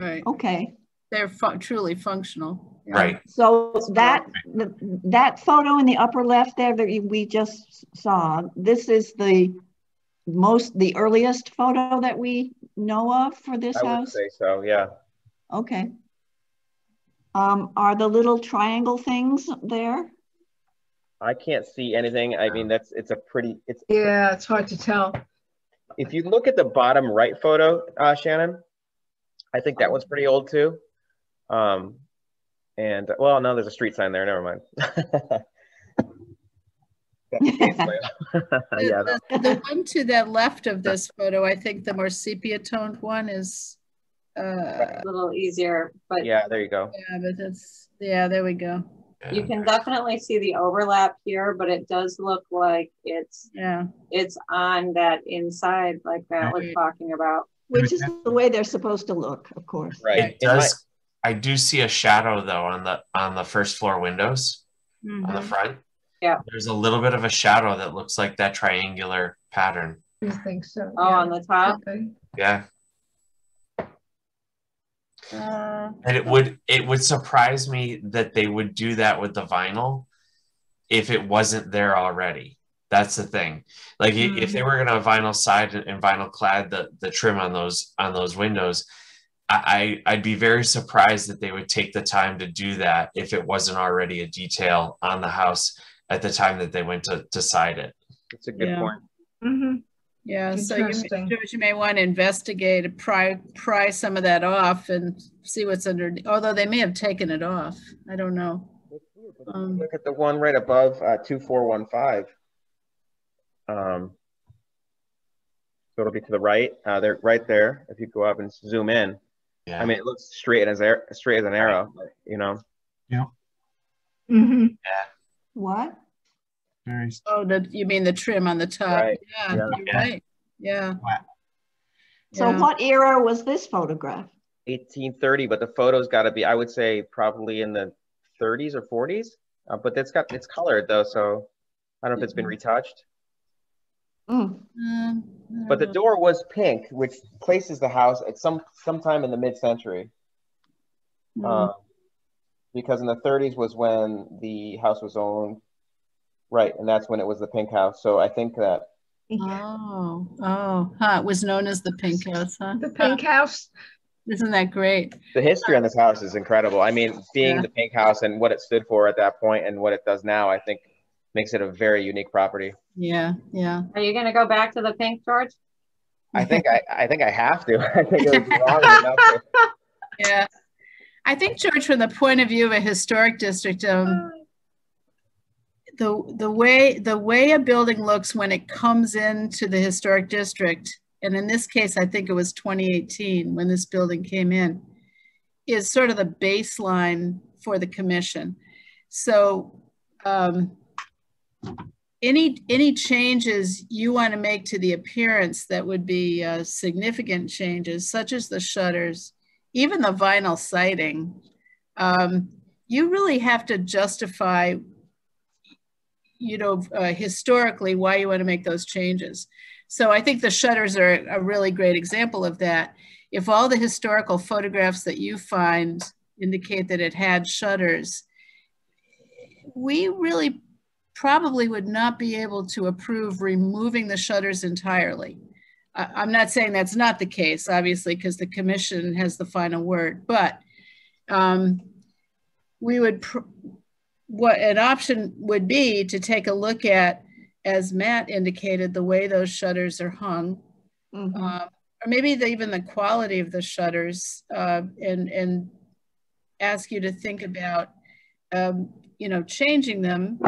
Right. okay. They're fu- truly functional. Yeah. Right. So that, th- that photo in the upper left there that we just saw, this is the most, the earliest photo that we know of for this I would house? say so. Yeah. Okay. Um, are the little triangle things there? I can't see anything. I mean, that's it's a pretty. It's Yeah, it's hard to tell. if you look at the bottom right photo, uh, Shannon, I think that one's pretty old too. Um, and well, no, there's a street sign there. Never mind. yeah, The, the- the one to the left of this photo, I think the more sepia toned one is, uh, a little easier, but yeah, there you go. yeah, but that's, yeah, there we go. you can definitely see the overlap here, but it does look like it's Yeah. it's on that inside like Matt was Right. talking about. Which is the way they're supposed to look, of course. Right. It does. I do see a shadow though on the on the first floor windows on the Mhm. front. Yeah. There's a little bit of a shadow that looks like that triangular pattern. I think so. Oh, yeah. on the top. Okay. Yeah. Uh, And it would it would surprise me that they would do that with the vinyl if it wasn't there already. That's the thing. Like i- if they were gonna vinyl side and and vinyl clad the the trim on those on those windows, I, I I'd be very surprised that they would take the time to do that if it wasn't already a detail on the house at the time that they went to to side it. It's a good Yeah. point. Mm-hmm. Yeah, so you, may- you may want to investigate, pry, pry some of that off and see what's under, although they may have taken it off. I don't know. Um, Look at the one right above uh, 2415. Um, so it'll be to the right. Uh, they're right there. If you go up and zoom in, Yeah. I mean, it looks straight as air, straight as an arrow. You know, Mm-hmm. Yeah. What? Very Oh, the, you mean the trim on the top? Right. Yeah, Yeah. you're Yeah. right. Yeah. flat. So Yeah. what era was this photograph? 1830, but the photo's got to be, I would say, probably in the 30s or 40s. Uh, but it's got it's colored though, so I don't know if it's been retouched. Mm, Um, But the door was pink, which places the house at some sometime in the mid-century. Um, because in the 30s was when the house was owned, right? And that's when it was the pink house. So I think that Oh, oh, huh, it was known as the Pink House, huh? The pink house. Isn't that great? the history on this house is incredible. I mean, being Yeah. the pink house and what it stood for at that point and what it does now, I think makes it a very unique property. Yeah, yeah. Are you gonna go back to the pink, George? I think I, I think I have to. I think it would be wrong enough to- Yeah. I think, George, from the point of view of a historic district, um, the, the way, the way a building looks when it comes into the historic district, and in this case, I think it was 2018 when this building came in, is sort of the baseline for the commission. So, um, any, any changes you want to make to the appearance that would be uh, significant changes, such as the shutters, even the vinyl siding, um, you really have to justify you know, uh, historically, why you want to make those changes. So I think the shutters are a really great example of that. If all the historical photographs that you find indicate that it had shutters, we really probably would not be able to approve removing the shutters entirely. I, am not saying that's not the case, obviously, because the commission has the final word, but um, we would, what an option would be to take a look at, as Matt indicated, the way those shutters are hung, mm -hmm. uh, or maybe the, even the quality of the shutters, uh, and and ask you to think about, um, you know, changing them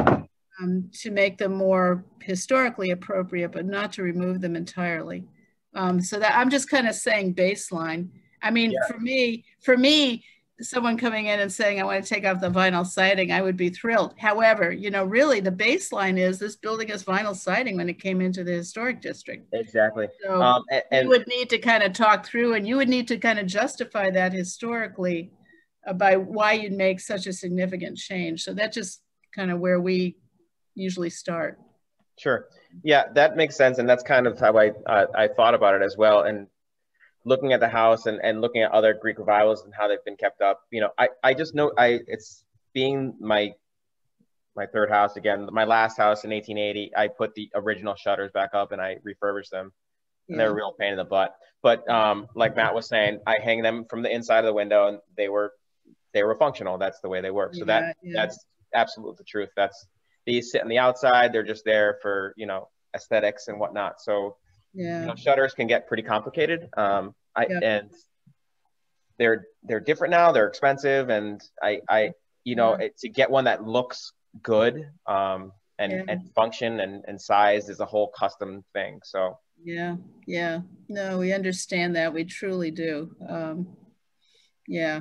um, to make them more historically appropriate, but not to remove them entirely. Um, so that I'm just kind of saying baseline. I mean, yeah. for me, for me, someone coming in and saying, I want to take off the vinyl siding, I would be thrilled. However, you know, really the baseline is this building is vinyl siding when it came into the historic district. Exactly. So um, and, and you would need to kind of talk through and you would need to kind of justify that historically uh, by why you'd make such a significant change. So that's just kind of where we usually start. Sure. Yeah, that makes sense. And that's kind of how I, uh, I thought about it as well. And looking at the house and, and looking at other Greek revivals and how they've been kept up, you know, I, I just know I, it's being my, my third house again, my last house in 1880, I put the original shutters back up and I refurbished them and they're a real pain in the butt. But um, like Matt was saying, I hang them from the inside of the window and they were, they were functional. That's the way they work. So yeah, that, yeah. that's absolutely the truth. That's, these sit on the outside. They're just there for, you know, aesthetics and whatnot. So, yeah. you know, shutters can get pretty complicated. Um, I, yeah. and they're, they're different now. They're expensive. And I, I, you know, it, to get one that looks good, um, and, yeah. and function and, and size is a whole custom thing. So, yeah, yeah. No, we understand that. We truly do. Um, yeah.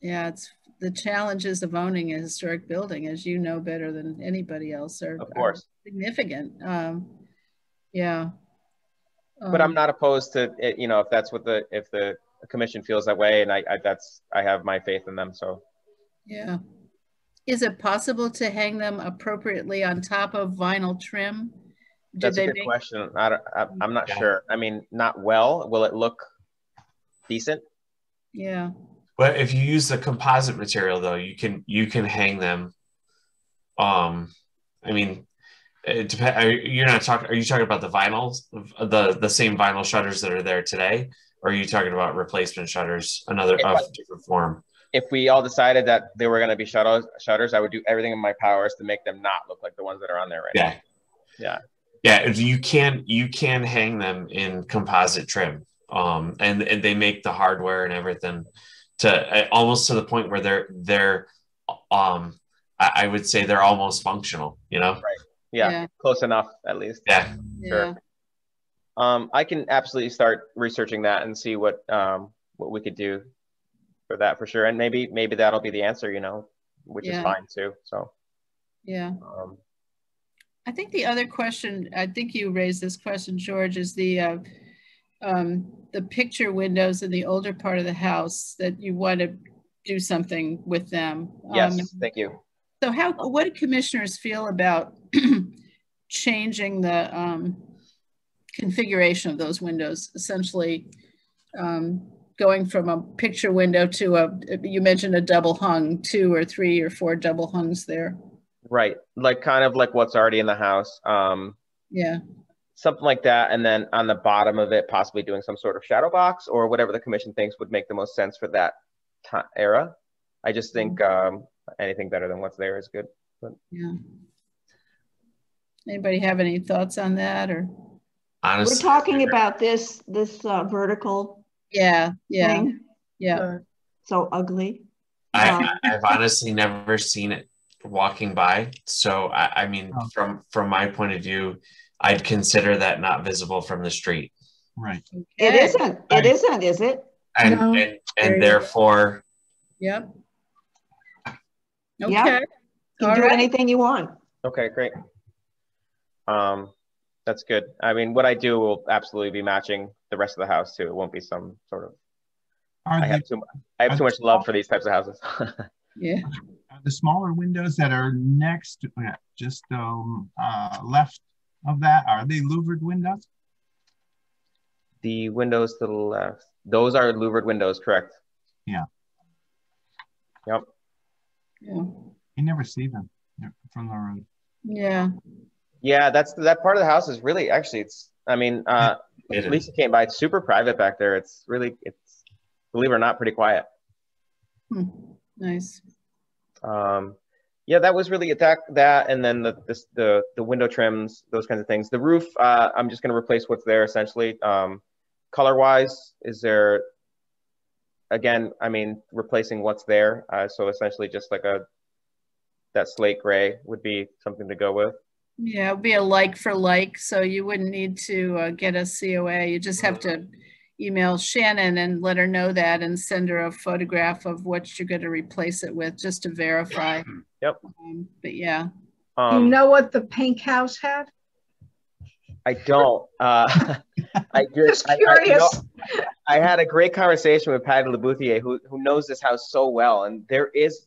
Yeah, it's the challenges of owning a historic building, as you know better than anybody else, are, of course. Are significant. Um, yeah. Um, but I'm um, not opposed to it, you know, if that's what the, if the commission feels that way and I, I, that's, I have my faith in them. So. Yeah. Is it possible to hang them appropriately on top of vinyl trim? Did that's a good make... question. I don't, I, I'm not yeah. sure. I mean, not well. Will it look decent? Yeah. But if you use the composite material, though, you can you can hang them. Um, I mean, it depends. You're not talking. Are you talking about the vinyls, the the same vinyl shutters that are there today, or are you talking about replacement shutters, another if of different form? If we all decided that they were going to be shutters, shutters, I would do everything in my powers to make them not look like the ones that are on there right yeah. now. Yeah. Yeah, you can you can hang them in composite trim, um, and and they make the hardware and everything to almost to the point where they're they're um I, I would say they're almost functional, you know? Right. Yeah, yeah. Close enough at least. Yeah. Sure. Um, I can absolutely start researching that and see what um what we could do for that for sure. And maybe maybe that'll be the answer, you know, which yeah. is fine too. So yeah. Um, I think the other question, I think you raised this question, George, is the uh, um, the picture windows in the older part of the house that you want to do something with them. Yes, um, thank you. So how, what do commissioners feel about changing the um, configuration of those windows, essentially um, going from a picture window to a, you mentioned a double hung, two or three or four double hungs there. Right, like kind of like what's already in the house. Um, yeah something like that and then on the bottom of it possibly doing some sort of shadow box or whatever the commission thinks would make the most sense for that time, era i just think mm-hmm. um, anything better than what's there is good but. yeah anybody have any thoughts on that or Honestly, we're talking about this this uh, vertical yeah yeah thing. yeah so ugly I, um, i've honestly never seen it walking by so i, I mean oh. from from my point of view I'd consider that not visible from the street. Right. It isn't. It isn't, is it? And no. and, and therefore. Yep. Okay. Yep. You can do right. anything you want. Okay, great. Um, that's good. I mean, what I do will absolutely be matching the rest of the house too. It won't be some sort of. Are I have too. I have too much love for these types of houses. yeah. The smaller windows that are next, just um, uh, left of that, are they louvered windows? The windows to the left, those are louvered windows, correct? Yeah. Yep. Yeah. You never see them yeah, from the road. Yeah. Yeah, that's that part of the house is really actually it's I mean, uh It is. Lisa came by, it's super private back there. It's really it's believe it or not, pretty quiet. Hmm. Nice. Um yeah, that was really that that and then the this, the the window trims, those kinds of things. The roof, uh I'm just gonna replace what's there essentially. Um color wise, is there again, I mean, replacing what's there. Uh so essentially just like a that slate gray would be something to go with. Yeah, it'd be a like for like, so you wouldn't need to uh, get a COA. You just have to email Shannon and let her know that and send her a photograph of what you're going to replace it with, just to verify. Yep. Um, but yeah, You Um know what the pink house had? I don't. Uh, I Just I, I, you know, curious. I had a great conversation with Patty Labouthier, who who knows this house so well, and there is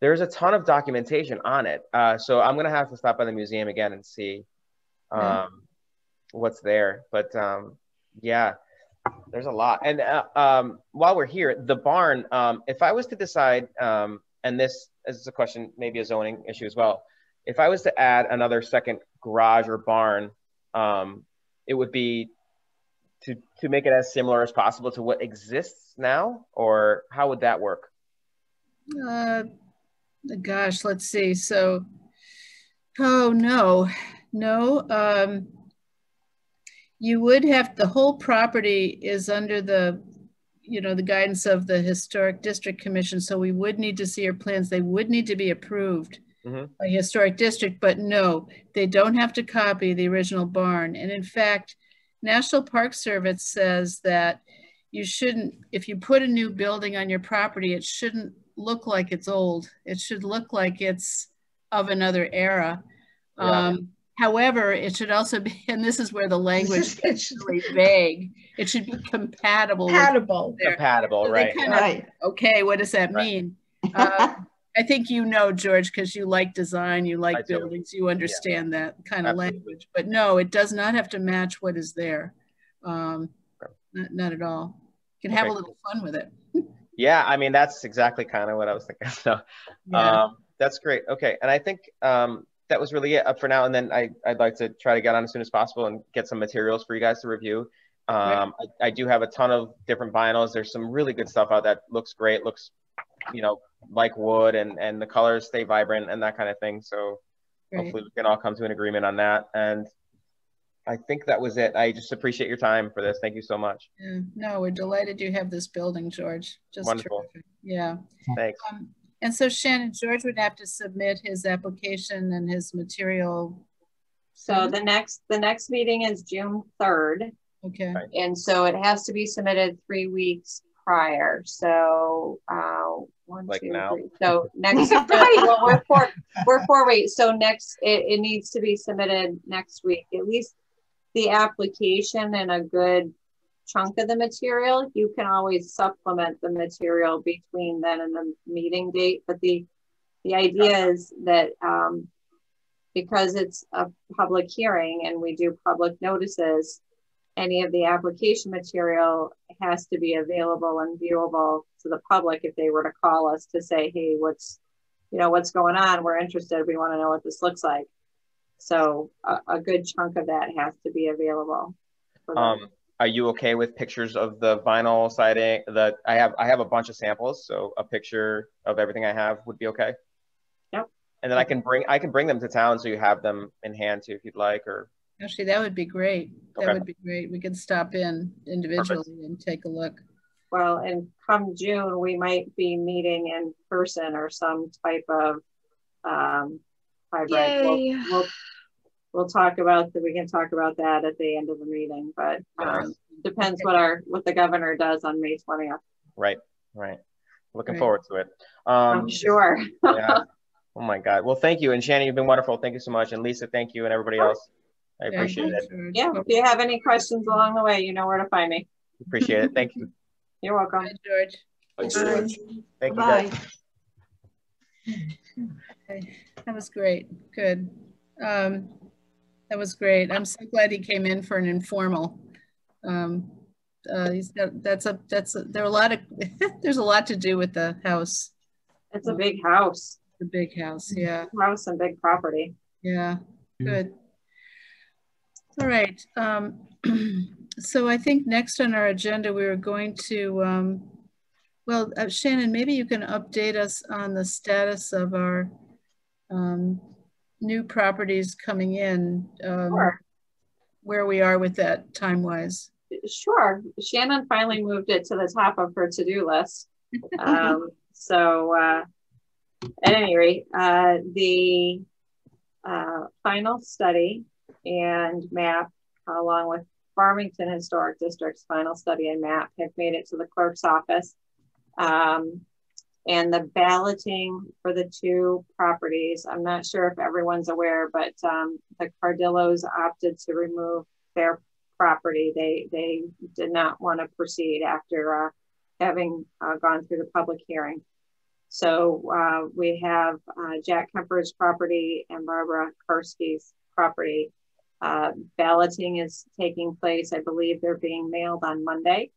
there's a ton of documentation on it. Uh, so I'm gonna have to stop by the museum again and see um, Yeah. what's there. But um, yeah, there's a lot. And uh, um, while we're here, the barn. Um, if I was to decide, um, and this is a question, maybe a zoning issue as well. If I was to add another second garage or barn, um, it would be to to make it as similar as possible to what exists now, or how would that work? uh, gosh, let's see. So, oh no, no. Um, you would have the whole property is under the, you know, the guidance of the Historic District Commission. So we would need to see your plans. They would need to be approved Mhm. by Historic District, but no, they don't have to copy the original barn. And in fact, National Park Service says that you shouldn't, if you put a new building on your property, it shouldn't look like it's old. It should look like it's of another era. Yeah. Um, however, it should also be, and this is where the language It is should really vague. It should be compatible Compatible. Compatible, so right? kind of- Right. okay, what does that Right. mean? Uh, I think you know, George, because you like design, you I like do. buildings, you understand that kind of Absolutely. language. But no, it does not have to match what is there. Um, not, not at all. You can have a little fun with it. Yeah, I mean that's exactly kind of what I was thinking. So Yeah. um, that's great. Okay, and I think um, that was really it up for now. And then I I'd like to try to get on as soon as possible and get some materials for you guys to review. Um, I, I do have a ton of different vinyls. There's some really good stuff out that looks great. Looks, you know, like wood, and and the colors stay vibrant and that kind of thing. So Great. hopefully we can all come to an agreement on that. And I think that was it. I just appreciate your time for this. Thank you so much. Yeah. No, we're delighted you have this building, George. Just Wonderful. terrific. Yeah. Thanks. Um, and so Shannon, George would have to submit his application and his material. So the next, the next meeting is June third. Okay. And so it has to be submitted three weeks prior. So, uh, one, Like two, now? three. So next, Right. well, we're four, we're four weeks. So next, it, it needs to be submitted next week, at least the application and a good chunk of the material. You can always supplement the material between then and the meeting date. But the, the idea is that, um, because it's a public hearing and we do public notices, any of the application material has to be available and viewable to the public if they were to call us to say, hey, what's, you know, what's going on? We're interested. We want to know what this looks like. So a, a good chunk of that has to be available. Um, are you okay with pictures of the vinyl siding? That I have I have a bunch of samples, so a picture of everything I have would be okay. Yep. And then I can bring I can bring them to town so you have them in hand too if you'd like. Or Actually, that would be great. That Okay. would be great. We could stop in individually and take a look. Well, and come June, we might be meeting in person or some type of um, hybrid. We'll, Yay. we'll, we'll talk about that. We can talk about that at the end of the meeting, but um, depends what our what the governor does on May 20th. right, right. Looking Right. forward to it. I'm Um, sure. yeah. Oh my God. Well, thank you, and Shannon, you've been wonderful. Thank you so much, and Lisa, thank you, and everybody else. I appreciate thanks, it. George. yeah. If you have any questions along the way, you know where to find me. Appreciate it. Thank you. You're welcome. Bye, George. Thanks, Bye. George. Thank you, Bye. guys. That was great. Good. Um, that was great. I'm so glad he came in for an informal. Um, uh, he's got, that's a, that's, a, there are a lot of, there's a lot to do with the house, It's a big house, the big house. Yeah. house and big property. Yeah, Yeah. good. All right. Um, so I think next on our agenda, we were going to, um, well, uh, Shannon, maybe you can update us on the status of our um, new properties coming in, um, Sure. where we are with that time-wise. Sure. Shannon finally moved it to the top of her to-do list. Um, so uh, at any rate, uh, the uh, final study and map, along with Farmington Historic District's final study and map, have made it to the clerk's office. Um, and the balloting for the two properties, I'm not sure if everyone's aware, but um, the Cardillos opted to remove their property. They they did not want to proceed after uh, having uh, gone through the public hearing. So uh, we have uh, Jack Kemper's property and Barbara Karski's property. Uh, balloting is taking place. I believe they're being mailed on Monday.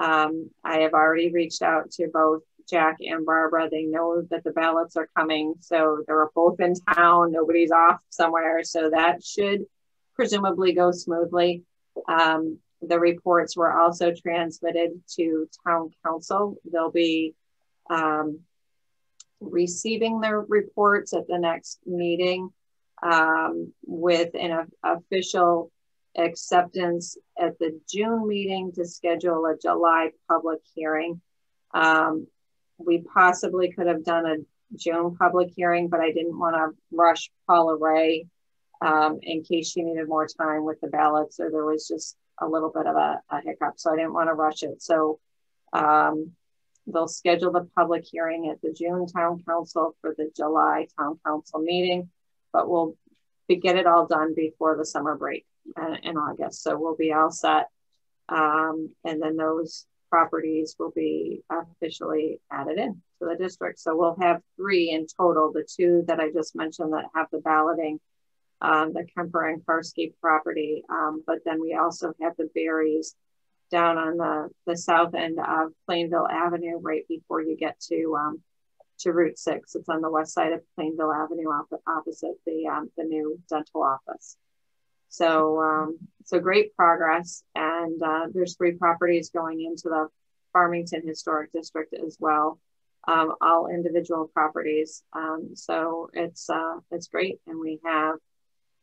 Um, I have already reached out to both Jack and Barbara. They know that the ballots are coming. So they're both in town. Nobody's off somewhere. So that should presumably go smoothly. Um, the reports were also transmitted to town council. They'll be um, receiving their reports at the next meeting um, with an official acceptance at the June meeting to schedule a July public hearing. Um, we possibly could have done a June public hearing, but I didn't want to rush Paula Ray um, in case she needed more time with the ballots or there was just a little bit of a, a hiccup. So I didn't want to rush it. So um, they'll schedule the public hearing at the June town council for the July town council meeting, but we'll get it all done before the summer break in, August. So we'll be all set. Um, and then those properties will be officially added in to the district. So we'll have three in total, the two that I just mentioned that have the balloting um, the Kemper and Karski property. Um, but then we also have the berries down on the, the south end of Plainville Avenue, right before you get to um, to Route 6. It's on the west side of Plainville Avenue opposite the, um, the new dental office. So, um, so great progress. And uh, there's three properties going into the Farmington Historic District as well. Um, all individual properties. Um, so it's uh, it's great, and we have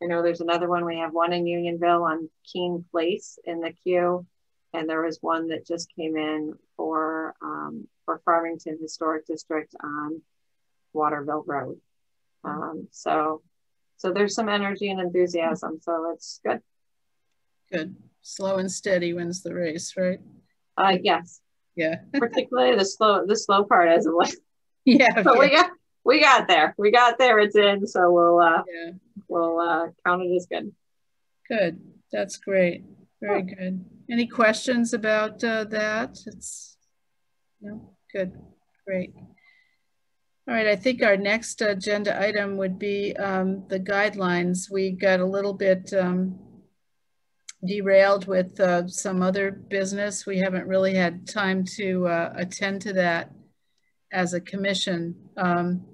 I know there's another one. We have one in Unionville on Keene Place in the queue, and there was one that just came in for um, for Farmington Historic District on Waterville Road. Um, so, so there's some energy and enthusiasm. So it's good. Good. Slow and steady wins the race, right? Uh, yes. Yeah. Particularly the slow the slow part as like. Yeah. But yeah. we got we got there. We got there. It's in. So we'll uh, yeah. we'll uh, count it as good. Good. That's great. Very good. Any questions about uh, that? It's no good. Great. All right. I think our next agenda item would be um, the guidelines. We got a little bit um, derailed with uh, some other business. We haven't really had time to uh, attend to that as a commission. Um,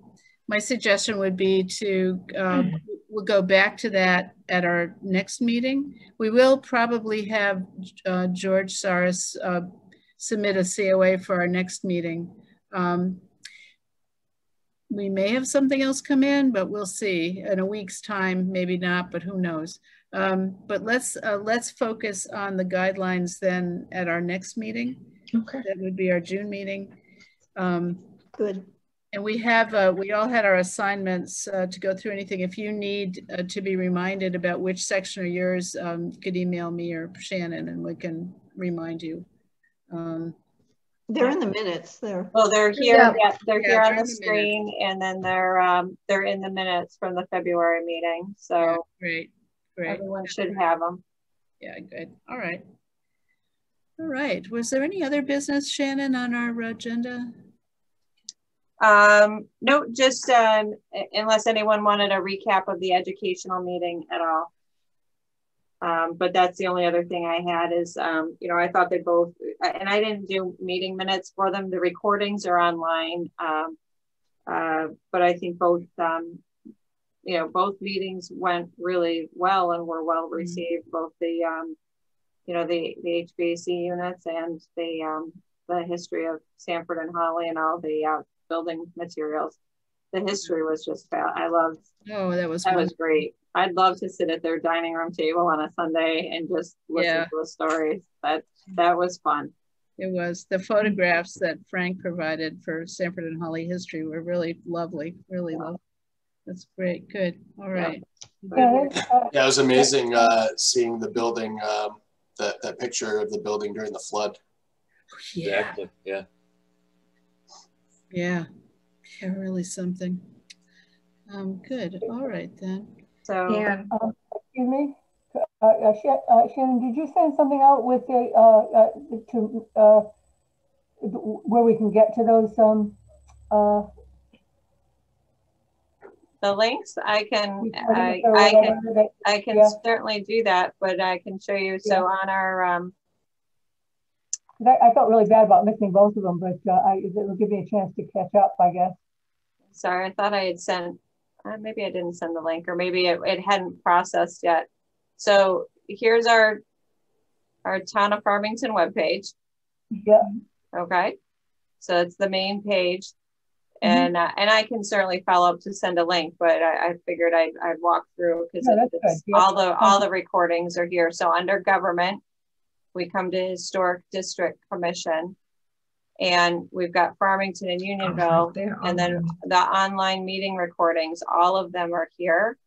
my suggestion would be to um, we'll go back to that at our next meeting. We will probably have uh, George Saris uh, submit a COA for our next meeting. We may have something else come in, but we'll see in a week's time, maybe not, but who knows. Um, but let's uh, let's focus on the guidelines then at our next meeting. Okay. That would be our June meeting. Um, Good. and we have, uh, we all had our assignments uh, to go through anything. If you need uh, to be reminded about which section are yours, um, you could email me or Shannon and we can remind you. Um, They're in the minutes there. Well, they're here. Yeah. Yeah, they're Yeah, here they're on in the the minutes. screen, and then they're um, they're in the minutes from the February meeting. So yeah, great, great. everyone should have them. Yeah, good. All right. All right. Was there any other business, Shannon, on our agenda? Um, no, just um, unless anyone wanted a recap of the educational meeting at all. Um, but that's the only other thing I had is, um, you know, I thought they both, and I didn't do meeting minutes for them. The recordings are online. Um, uh, but I think both, um, you know, both meetings went really well and were well mm-hmm. received. Mm -hmm. Both the, um, you know, the the HVAC units and the um, the history of Sanford and Hawley and all the uh, building materials. The history was just, I loved. Oh, that was that was great. I'd love to sit at their dining room table on a Sunday and just listen yeah. to the stories. That that was fun. It was the photographs that Frank provided for Sanford and Hawley history were really lovely, really lovely. That's great. Good. All right. Yeah, yeah it was amazing uh, seeing the building, um, that, that picture of the building during the flood. Yeah. Exactly. Yeah. Yeah. Yeah, really something. Um, good. All right then. So, and um, excuse me, uh, uh, uh, Shannon, did you send something out with the uh, uh to uh, where we can get to those um uh the links i can i, I can i can yeah. certainly do that but i can show you so yeah. on our um I, I, felt really bad about missing both of them but uh, I, it'll give me a chance to catch up i guess sorry i thought i had sent uh, maybe I didn't send the link or maybe it, it hadn't processed yet. So here's our, our town of Farmington webpage. Yeah. Okay. So it's the main page. Mm-hmm. And uh, and I can certainly follow up to send a link, but I, I figured I'd, I'd walk through because yeah, all the all the recordings are here. So under government, we come to historic district commission, and we've got Farmington and Unionville, oh, and then the online meeting recordings. All of them are here.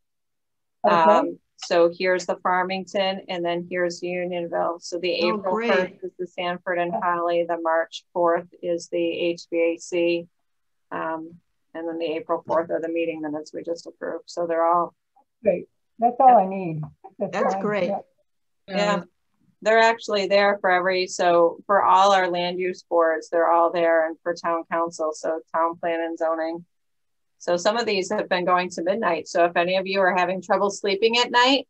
Okay. Um, so here's the Farmington, and then here's Unionville. So the oh, April great. 1st is the Sanford and Hawley. The March 4th is the HVAC. Um, and then the April 4th are the meeting minutes we just approved. So they're all great. That's all I need. That's, That's great. Yeah. yeah they're actually there for every so for all our land use boards they're all there and for town council so town plan and zoning so some of these have been going to midnight so if any of you are having trouble sleeping at night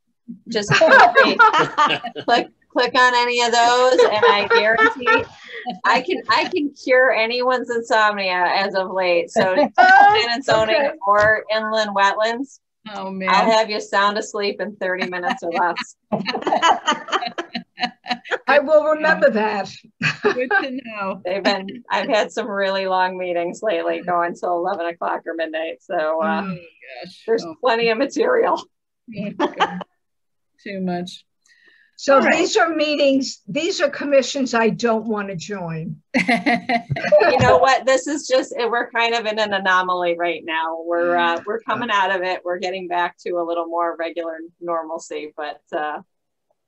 just click click on any of those and i guarantee i can i can cure anyone's insomnia as of late so plan and zoning okay. or inland wetlands Oh man. I'll have you sound asleep in 30 minutes or less. I will remember that. Good to know. They've been, I've had some really long meetings lately going till 11 o'clock or midnight. So uh, oh, there's oh. plenty of material. Too much. So right. these are meetings, these are commissions I don't want to join. you know what? This is just we're kind of in an anomaly right now. We're uh, we're coming out of it. We're getting back to a little more regular normalcy, but uh,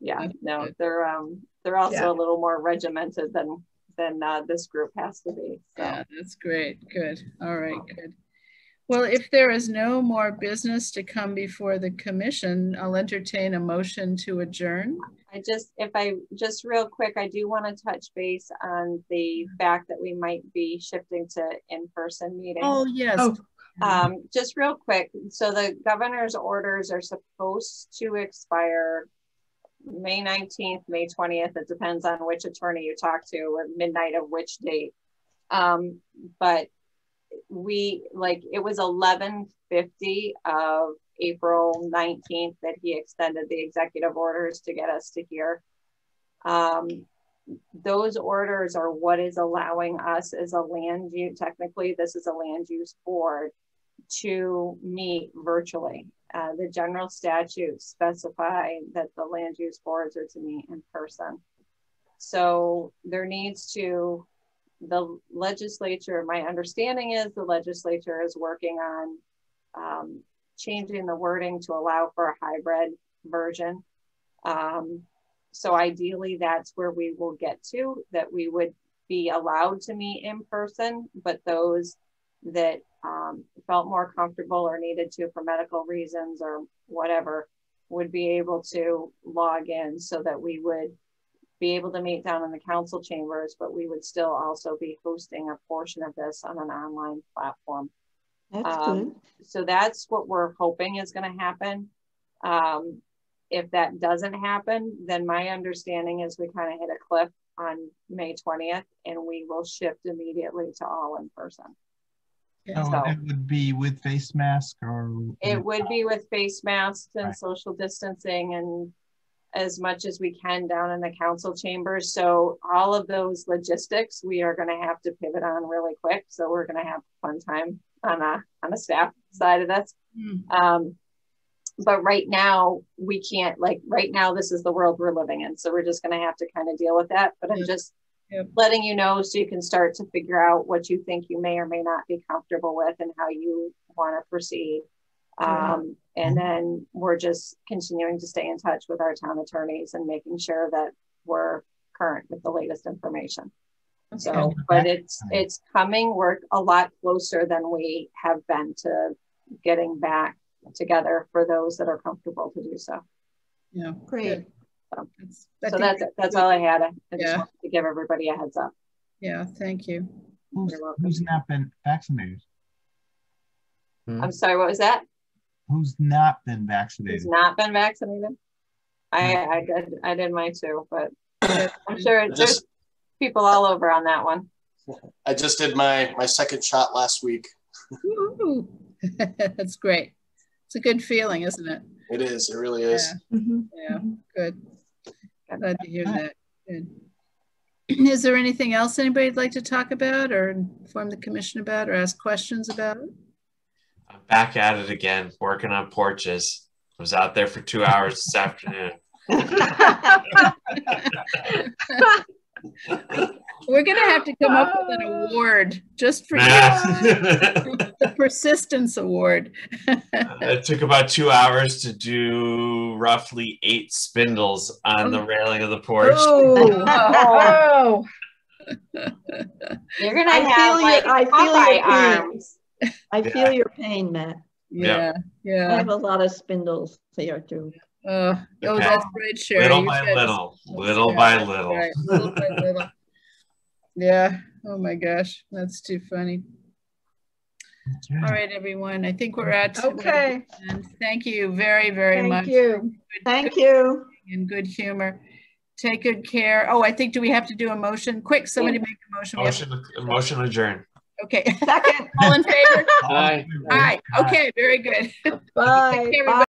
yeah, no, they're um they're also yeah. a little more regimented than than uh, this group has to be. So. Yeah, that's great. Good. All right. Good. Well, if there is no more business to come before the commission, I'll entertain a motion to adjourn. I just, if I, just real quick, I do want to touch base on the fact that we might be shifting to in-person meetings. Oh, yes. Oh. Um, just real quick. So the governor's orders are supposed to expire May 19th, May 20th. It depends on which attorney you talk to at midnight of which date. Um, but we like it was 1150 of April 19th that he extended the executive orders to get us to here. Um, those orders are what is allowing us as a land use, technically this is a land use board, to meet virtually. Uh, the general statutes specify that the land use boards are to meet in person. So there needs to the legislature, my understanding is the legislature is working on um, changing the wording to allow for a hybrid version. Um, so ideally, that's where we will get to, that we would be allowed to meet in person, but those that um, felt more comfortable or needed to for medical reasons or whatever would be able to log in so that we would be able to meet down in the council chambers, but we would still also be hosting a portion of this on an online platform. That's Um, good. So that's what we're hoping is going to happen. Um, if that doesn't happen, then my understanding is we kind of hit a cliff on May 20th and we will shift immediately to all in person. So So- it would be with face mask or? It would be with face masks and Right. social distancing and as much as we can down in the council chambers. So all of those logistics, we are gonna have to pivot on really quick. So we're gonna have a fun time on a, on a staff side of this. Hmm. Um, but right now we can't like right now this is the world we're living in. So we're just gonna have to kind of deal with that. But I'm just Yep. letting you know so you can start to figure out what you think you may or may not be comfortable with and how you want to proceed. Right. Um, and then we're just continuing to stay in touch with our town attorneys and making sure that we're current with the latest information. So, but it's it's coming. We're a lot closer than we have been to getting back together for those that are comfortable to do so. Yeah. Great. So, That's- I so think that's that's all I had. I I just wanted to give everybody a heads up. Yeah, thank you. Who's, You're welcome. who's not been vaccinated? I'm sorry, what was that? Who's not been vaccinated? Who's vaccinated? not been vaccinated? I I did I did mine too, but I'm sure there's people all over on that one. I just did my my second shot last week. That's great. It's a good feeling, isn't it? It is. It really is. Mhm. Yeah, good. Glad to hear that. Good. Is there anything else anybody'd like to talk about or inform the commission about or ask questions about? I'm back at it again, working on porches. I was out there for two hours this afternoon. We're gonna have to come up with an award just for you. the persistence award. it took about two hours to do roughly eight spindles on the oh. railing of the porch. Oh, oh. You're gonna I have feel like your- I feel your pain. arms. I Yeah. feel your pain, Matt. Yeah, I yeah. I have a lot of spindles there too. Uh, oh, Okay. that's right, Sherry. little by little, little by little. right, little by little. Yeah. Oh my gosh, that's too funny. Okay. All right, everyone. I think we're at. okay. And thank you very, very much. Thank you. Good- Thank you. In good humor. Take good care. Oh, I think, do we have to do a motion? Quick, somebody make a motion. We have to- Motion, motion adjourned. Okay. Second. All in favor? Hi. Aye. Okay, very good. Bye. Take care, everybody.